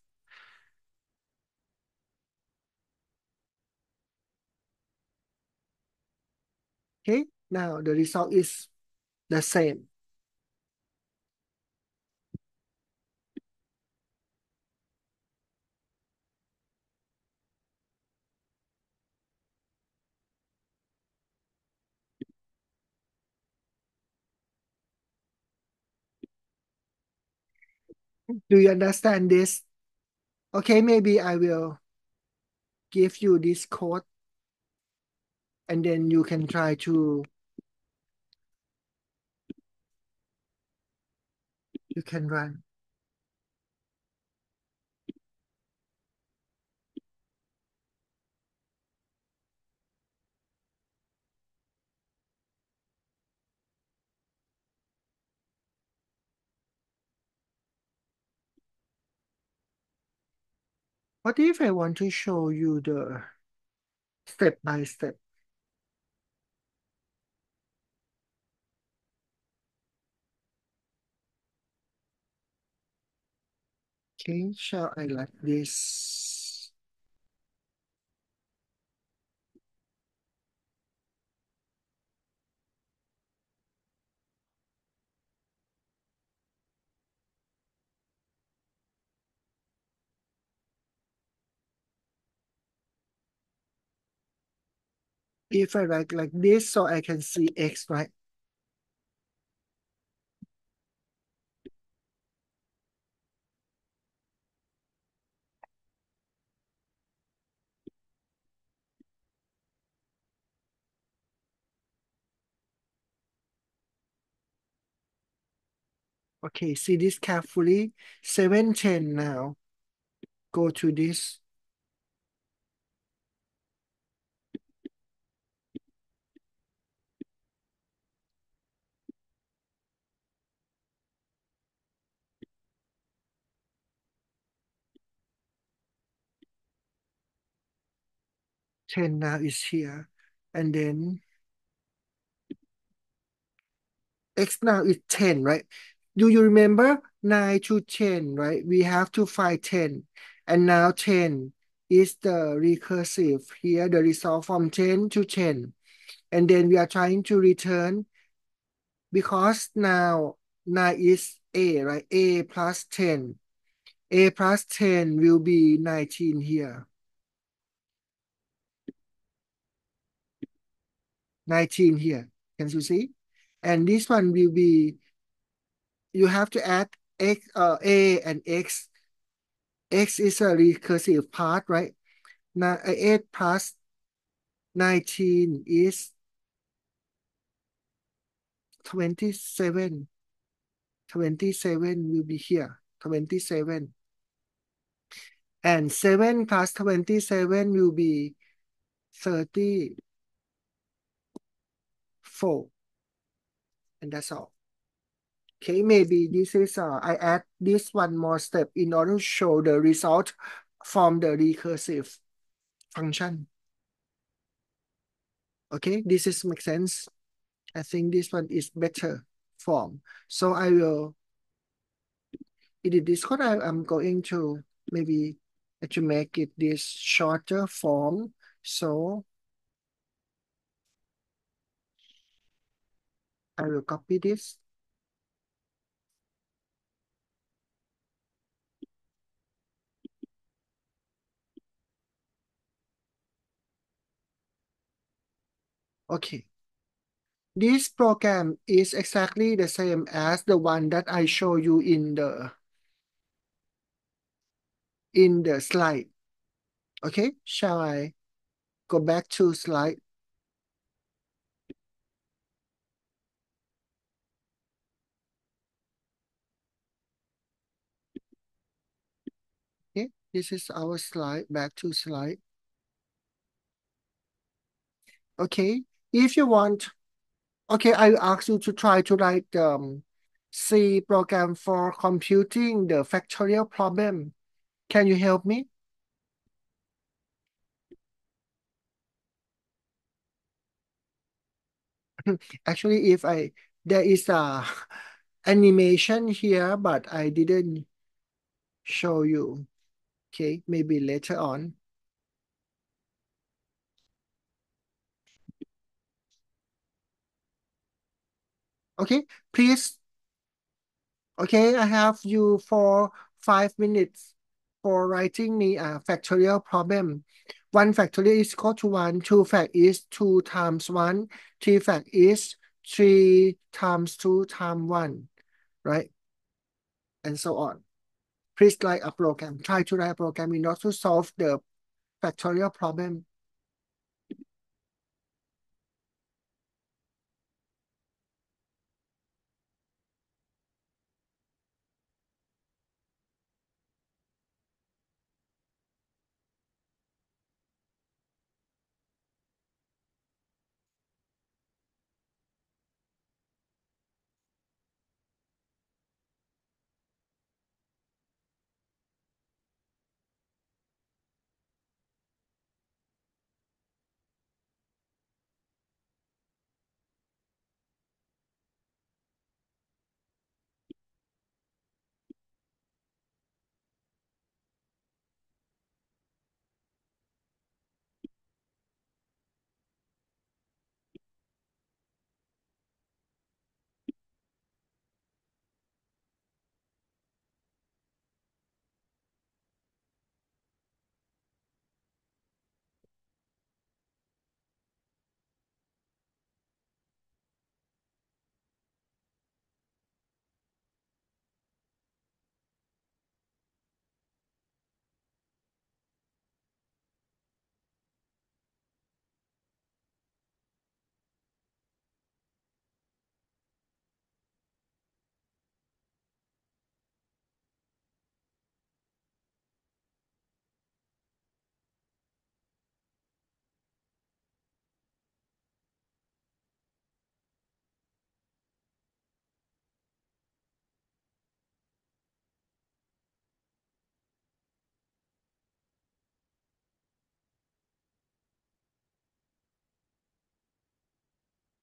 Okay, now the result is the same. Do you understand this? Okay, maybe I will give you this code and then you can try to you can run. What if I want to show you the step by step? Okay, shall I like this? If I write like this, so I can see X, right? Okay, see this carefully. 7, 10 now. Go to this. Ten now is here. And then X now is 10, right? Do you remember 9 to 10, right? We have to find 10. And now 10 is the recursive here, the result from 10 to 10. And then we are trying to return because now 9 is a, right? a plus 10. a plus 10 will be 19 here. 19 here. Can you see? And this one will be, you have to add x, uh, a and x. x is a recursive part, right? Now, 8 plus 19 is 27. 27 will be here. 27. And 7 plus 27 will be 34. And that's all. Okay, maybe this is, uh, I add this one more step in order to show the result from the recursive function. Okay, this is make sense. I think this one is better form. So I will edit this code. I am going to maybe to make it this shorter form. So I will copy this. Okay. This program is exactly the same as the one that I show you in the in the slide. Okay, shall I go back to slide? Okay, this is our slide, back to slide. Okay, if you want, okay, I ask you to try to write um, C program for computing the factorial problem. Can you help me? Actually, if I, there is a animation here, but I didn't show you. Okay, maybe later on. Okay, please. Okay, I have you for five minutes for writing me a factorial problem. One factorial is equal to one, two fact is two times one, three fact is three times two times one, right? And so on. Please write a program. Try to write a program in order to solve the factorial problem.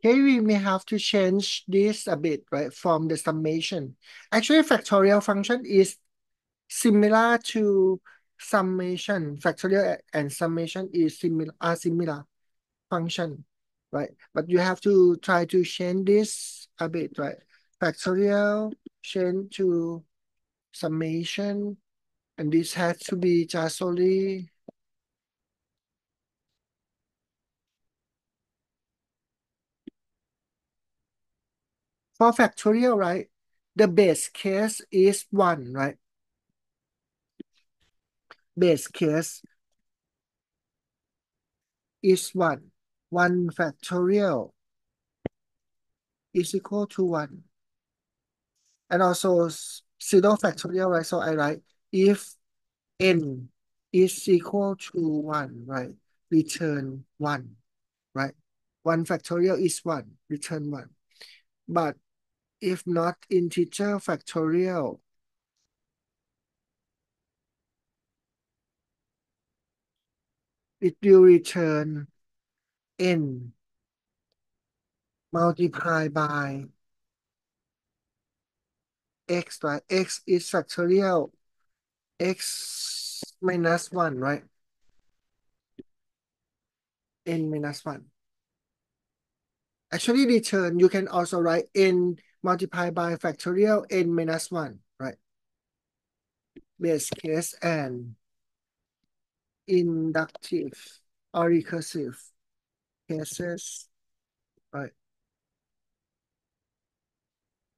Okay, we may have to change this a bit, right, from the summation. Actually, factorial function is similar to summation. Factorial and summation is similar, are similar function, right? But you have to try to change this a bit, right? Factorial change to summation and this has to be just solely for factorial, right? The base case is 1, right? Base case is 1. 1 factorial is equal to 1. And also pseudo factorial, right? So I write if n is equal to 1, right? Return 1, right? 1 factorial is 1, return 1. But if not integer factorial, it will return n multiplied by x, right? x is factorial, x minus 1, right? n minus 1. Actually, return, you can also write n multiplied by factorial n minus 1, right? Base case and inductive or recursive cases, right?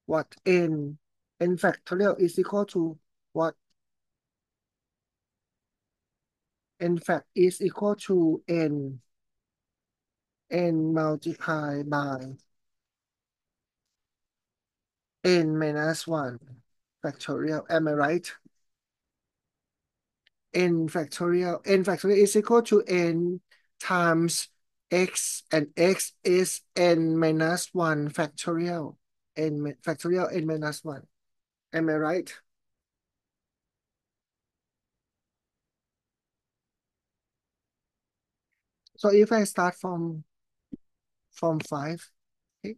What n, n factorial is equal to what? n fact is equal to n, n multiplied by n minus 1 factorial. Am I right? n factorial. n factorial is equal to n times x and x is n minus 1 factorial. n factorial n minus 1. Am I right? So if I start from from 5, okay,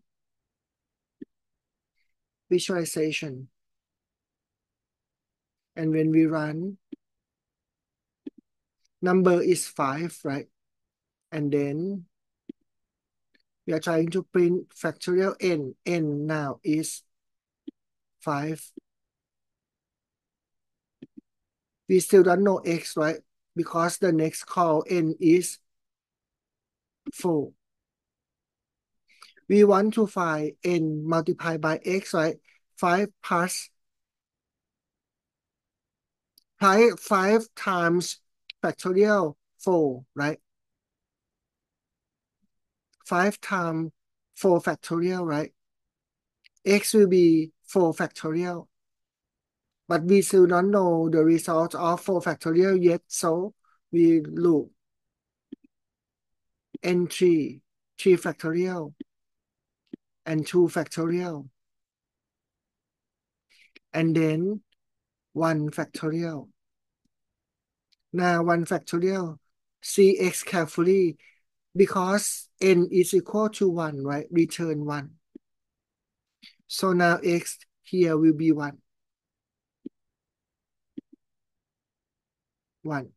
visualization. And when we run, number is 5, right? And then we are trying to print factorial n. n now is 5. We still don't know x, right? Because the next call n is 4. We want to find n multiplied by x, right? 5 plus 5, 5 times factorial 4, right? 5 times 4 factorial, right? x will be 4 factorial. But we still don't know the result of 4 factorial yet, so we look n3, 3 factorial, and 2 factorial. And then 1 factorial. Now 1 factorial, see x carefully because n is equal to 1, right? Return 1. So now x here will be 1. 1.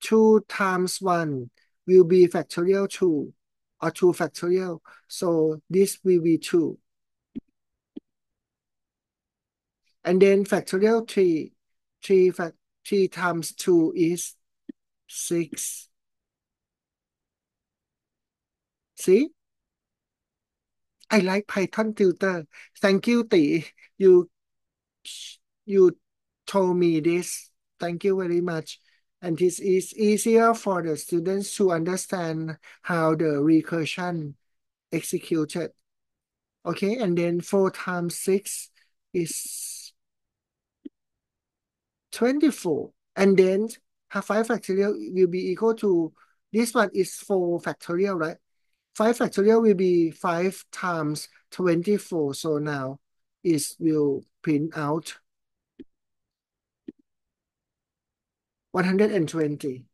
2 times 1 will be factorial 2 or 2 factorial. So this will be 2. And then factorial 3. 3, fact 3 times 2 is 6. See? I like Python tutor. Thank you, Ti. You, you told me this. Thank you very much. And this is easier for the students to understand how the recursion executed. Okay, and then 4 times 6 is 24. And then 5 factorial will be equal to, this one is 4 factorial, right? 5 factorial will be 5 times 24. So now it will print out 120.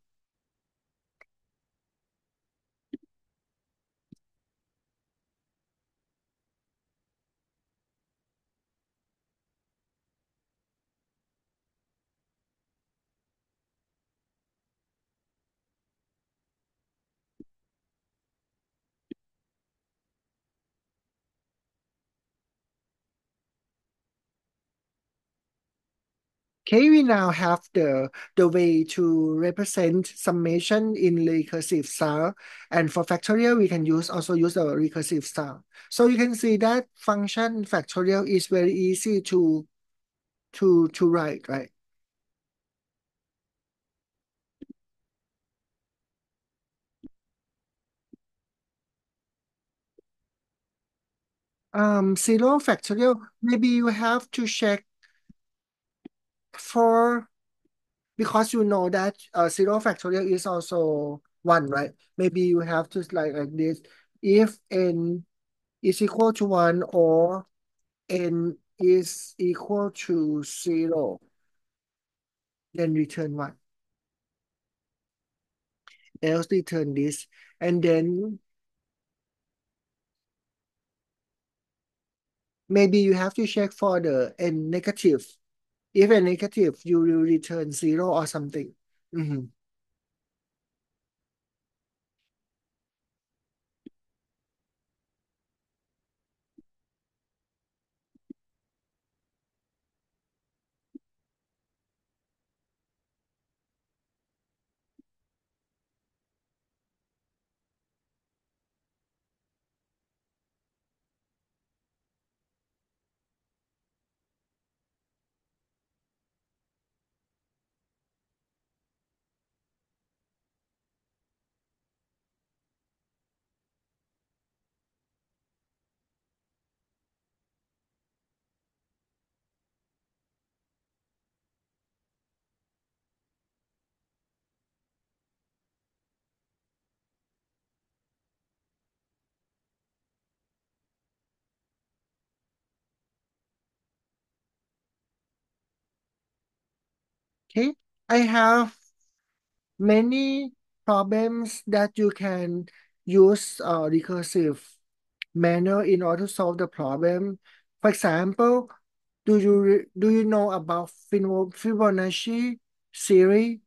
Okay, we now have the, the way to represent summation in recursive style. And for factorial, we can use also use the recursive style. So you can see that function factorial is very easy to, to, to write, right? Um, zero factorial, maybe you have to check for because you know that uh, zero factorial is also one, right? Maybe you have to like like this. If n is equal to one or n is equal to zero, then return one. Else return this, and then maybe you have to check for the n negative. If n negative, you will return zero or something. Mm -hmm. Okay, I have many problems that you can use uh, recursive manner in order to solve the problem. For example, do you do you know about Fibonacci series?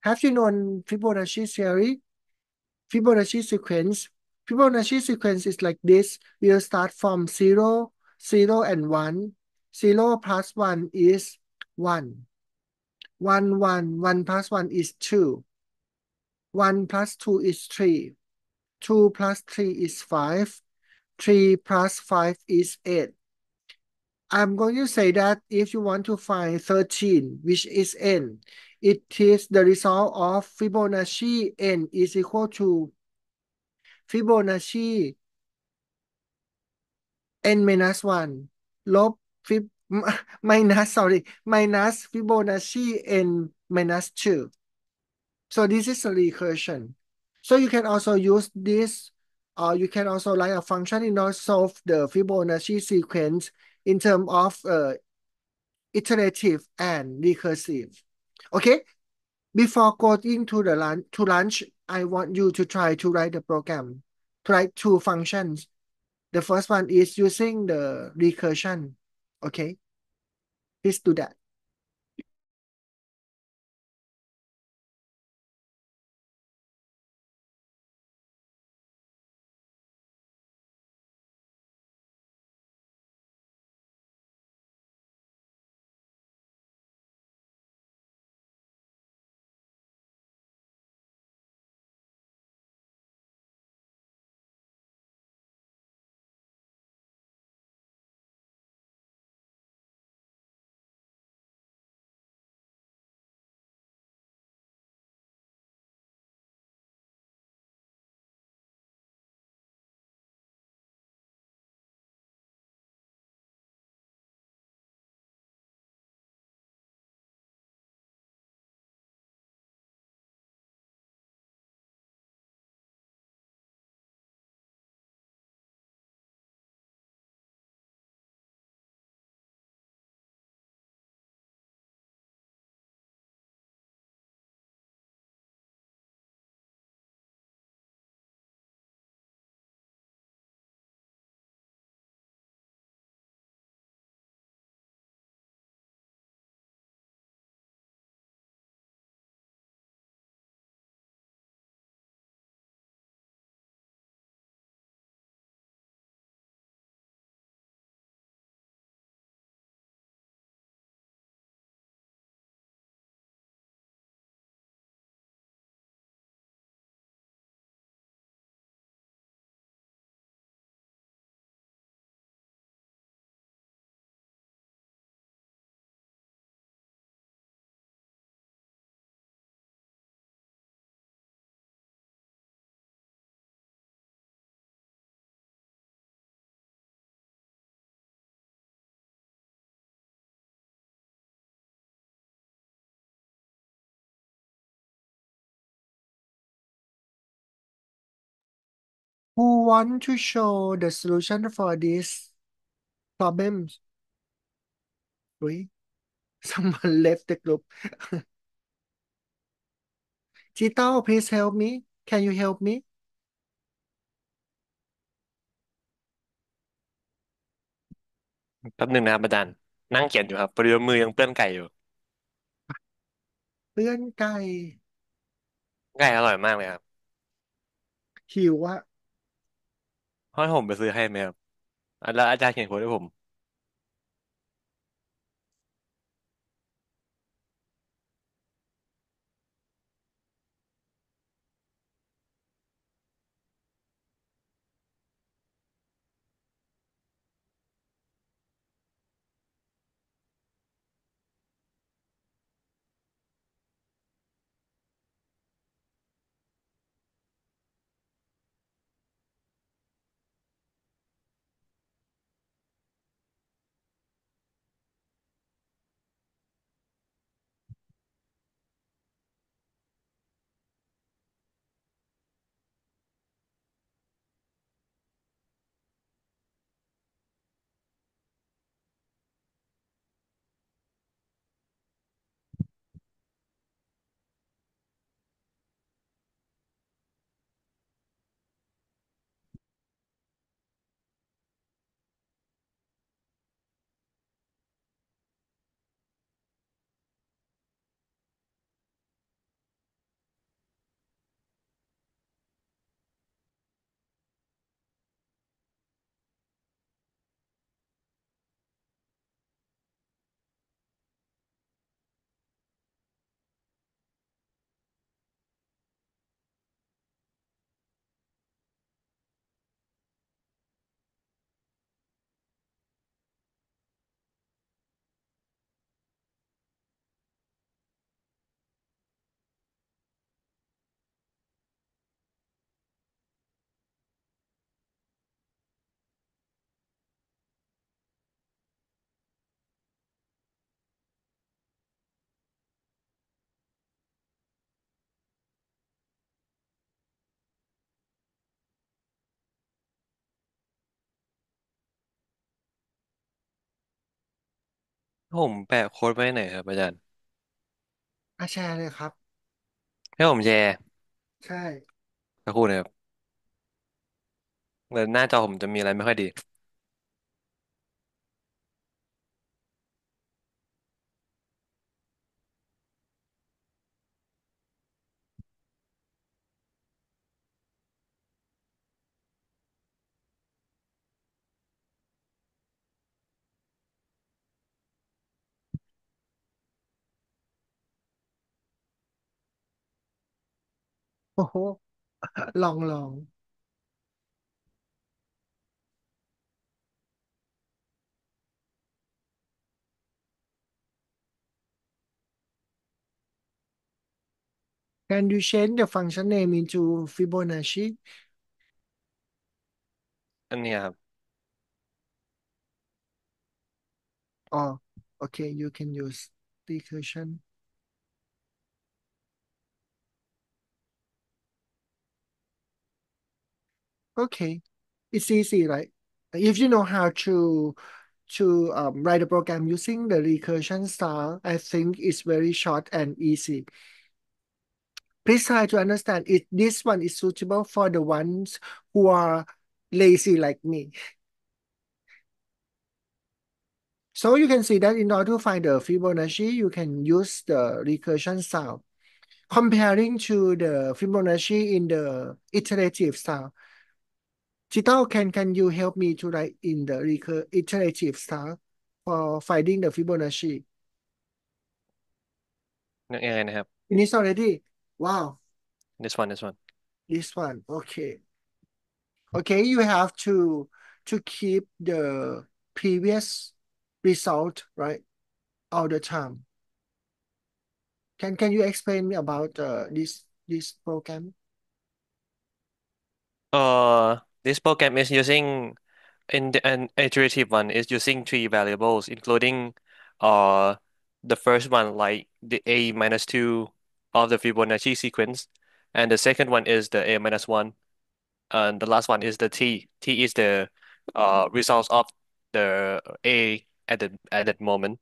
Have you known Fibonacci series? Fibonacci sequence. Fibonacci sequence is like this. We'll start from 0, 0 and 1. 0 plus 1 is 1. 1, 1, 1 plus 1 is 2. 1 plus 2 is 3. 2 plus 3 is 5. 3 plus 5 is 8. I'm going to say that if you want to find 13, which is n, it is the result of Fibonacci n is equal to Fibonacci n minus 1 lb fib minus sorry minus Fibonacci n minus 2. So this is a recursion. So you can also use this or you can also write a function in order to solve the Fibonacci sequence in terms of uh, iterative and recursive. Okay, before going to the lunch to lunch, I want you to try to write the program. To write two functions. The first one is using the recursion. Okay, please do that. Who want to show the solution for this problem? Wait, someone left the group. Chito, please help me. Can you help me? แป๊บหนึ่งนะครับอาจารย์นั่งเขียนอยู่ครับพอดีว่ามือยังเปื้อนไก่อยู่ เพื่อนไก่ไก่อร่อยมากเลยครับ หิวอะ ให้ผมไปซื้อให้ไหมครับอะแล้วอาจารย์เขียนโค้ดให้ผม ผมแปะโค้ดไว้ไหนครับอาจารย์ อาแชร์เลยครับ ให้ผมแชร์ใช่สักครู่นะครับแต่หน้าจอผมจะมีอะไรไม่ค่อยดี โอ้โหลองลอง Can you change the function name into Fibonacci? อันเนี้ยครับ Oh, okay, you can use recursion. Okay, it's easy, right? If you know how to to um, write a program using the recursion style, I think it's very short and easy. Please try to understand if this one is suitable for the ones who are lazy like me. So you can see that in order to find the Fibonacci, you can use the recursion style. Comparing to the Fibonacci in the iterative style. Chitao, can, can you help me to write in the recur iterative style for finding the Fibonacci? Yeah, yeah. Finished already? Wow. This one, this one. This one, okay. Okay, you have to to keep the previous result, right? All the time. Can can you explain me about uh, this this program? Uh this program is using in the, an iterative one is using three variables including uh the first one like the a minus 2 of the Fibonacci sequence and the second one is the a minus 1 and the last one is the t. t is the uh, results of the a at the at that moment.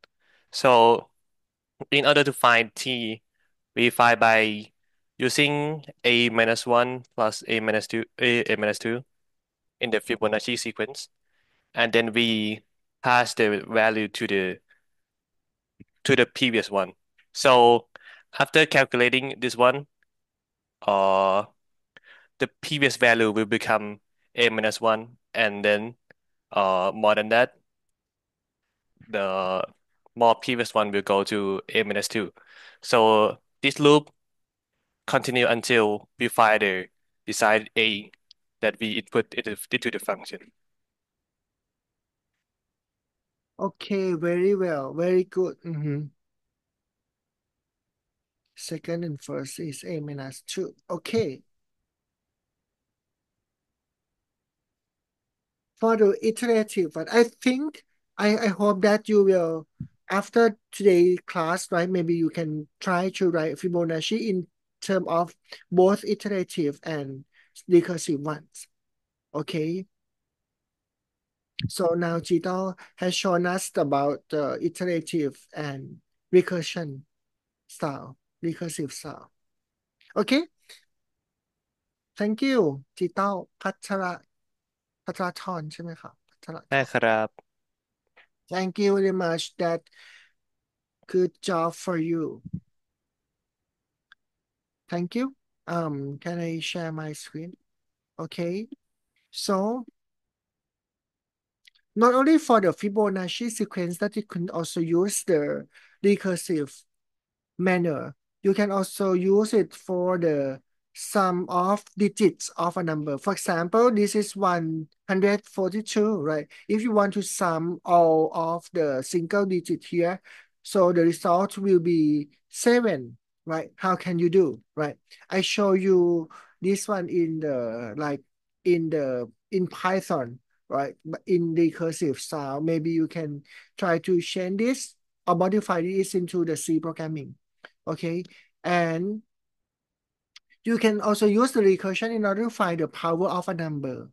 So in order to find t, we find by using a minus one plus a minus two a, a minus two in the Fibonacci sequence, and then we pass the value to the to the previous one. So after calculating this one, uh, the previous value will become a minus one, and then uh, more than that, the more previous one will go to a minus two. So this loop continue until we find the desired a that we input into, the function. Okay, very well, very good. Mm-hmm. Second and first is a minus two. Okay. For the iterative one, I think I, I hope that you will after today class, right? Maybe you can try to write Fibonacci in terms of both iterative and recursive ones. Okay. So now Jital has shown us about the iterative and recursion style, recursive style. Okay. Thank you จิต a l พัชระพัชรทรใช่ไหมครับพัชร ได้ครับ Thank you very much that good job for you Thank you um can I share my screen okay so not only for the Fibonacci sequence that you can also use the recursive manner you can also use it for the sum of digits of a number. For example, this is 142, right? If you want to sum all of the single digit here, so the result will be 7, right? How can you do, right? I show you this one in the, like, in the, in Python, right? In recursive style, maybe you can try to change this or modify this into the C programming, okay? And you can also use the recursion in order to find the power of a number,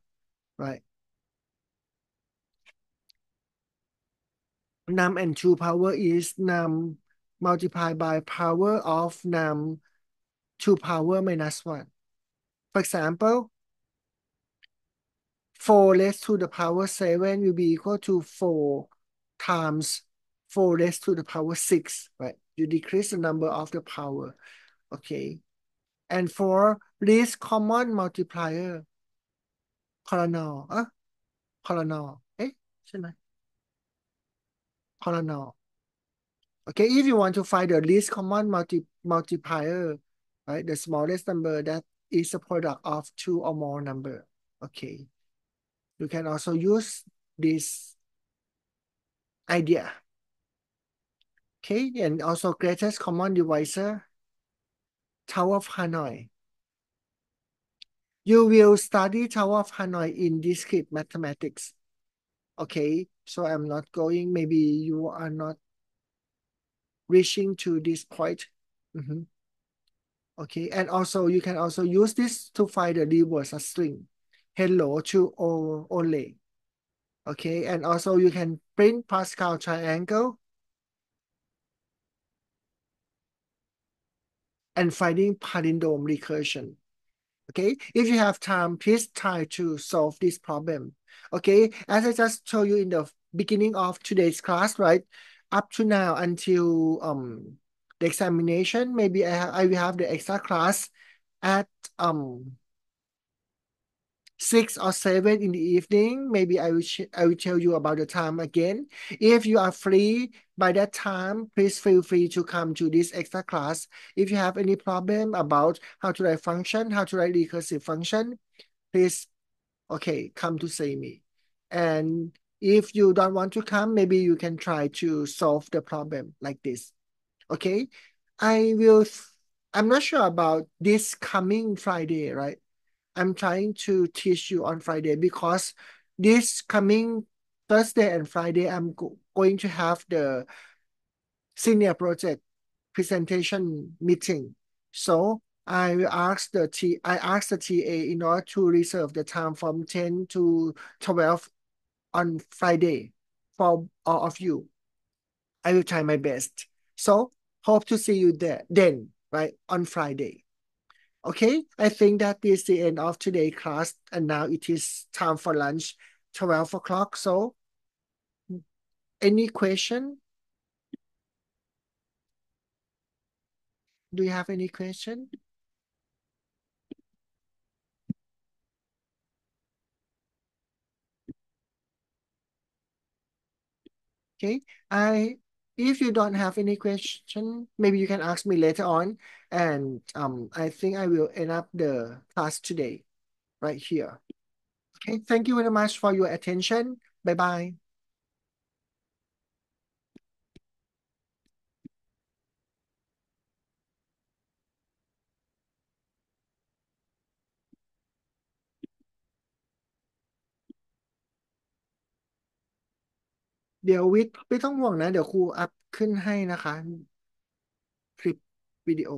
right? Num and two power is num multiplied by power of num two power minus one. For example, 4 raised to the power 7 will be equal to 4 times 4 raised to the power 6, right? You decrease the number of the power, okay? and for least common multiplier polynomial เอ๊ะ polynomial เอ๊ะใช่ไหม polynomial okay if you want to find the least common multi multiplier right the smallest number that is a product of two or more number okay you can also use this idea okay and also greatest common divisor Tower of Hanoi. You will study Tower of Hanoi in discrete mathematics. Okay, so I'm not going, maybe you are not reaching to this point. Mm -hmm. Okay, and also you can also use this to find the reverse string. Hello to Ole. Okay, and also you can print Pascal triangle and finding palindrome recursion. Okay, if you have time, please try to solve this problem. Okay, as I just told you in the beginning of today's class, right? Up to now until um the examination, maybe I, have, I will have the extra class at um six or seven in the evening. Maybe I will I will tell you about the time again. If you are free by that time, please feel free to come to this extra class. If you have any problem about how to write function, how to write recursive function, please okay come to see me. And if you don't want to come, maybe you can try to solve the problem like this. Okay, I will. I'm not sure about this coming Friday, right? I'm trying to teach you on Friday because this coming Thursday and Friday, I'm go going to have the senior project presentation meeting. So I will ask the T I ask the TA in order to reserve the time from 10 to 12 on Friday for all of you. I will try my best. So hope to see you there then, right, on Friday. Okay, I think that is the end of today's class, and now it is time for lunch, 12 o'clock. So, any question? Do you have any question? Okay, I if you don't have any question, maybe you can ask me later on. And um, I think I will end up the class today, right here. Okay, thank you very much for your attention. Bye bye เดี๋ยววิทย์ไม่ต้องห่วงนะ เดี๋ยวครูอัพขึ้นให้นะคะ คลิปวิดีโอ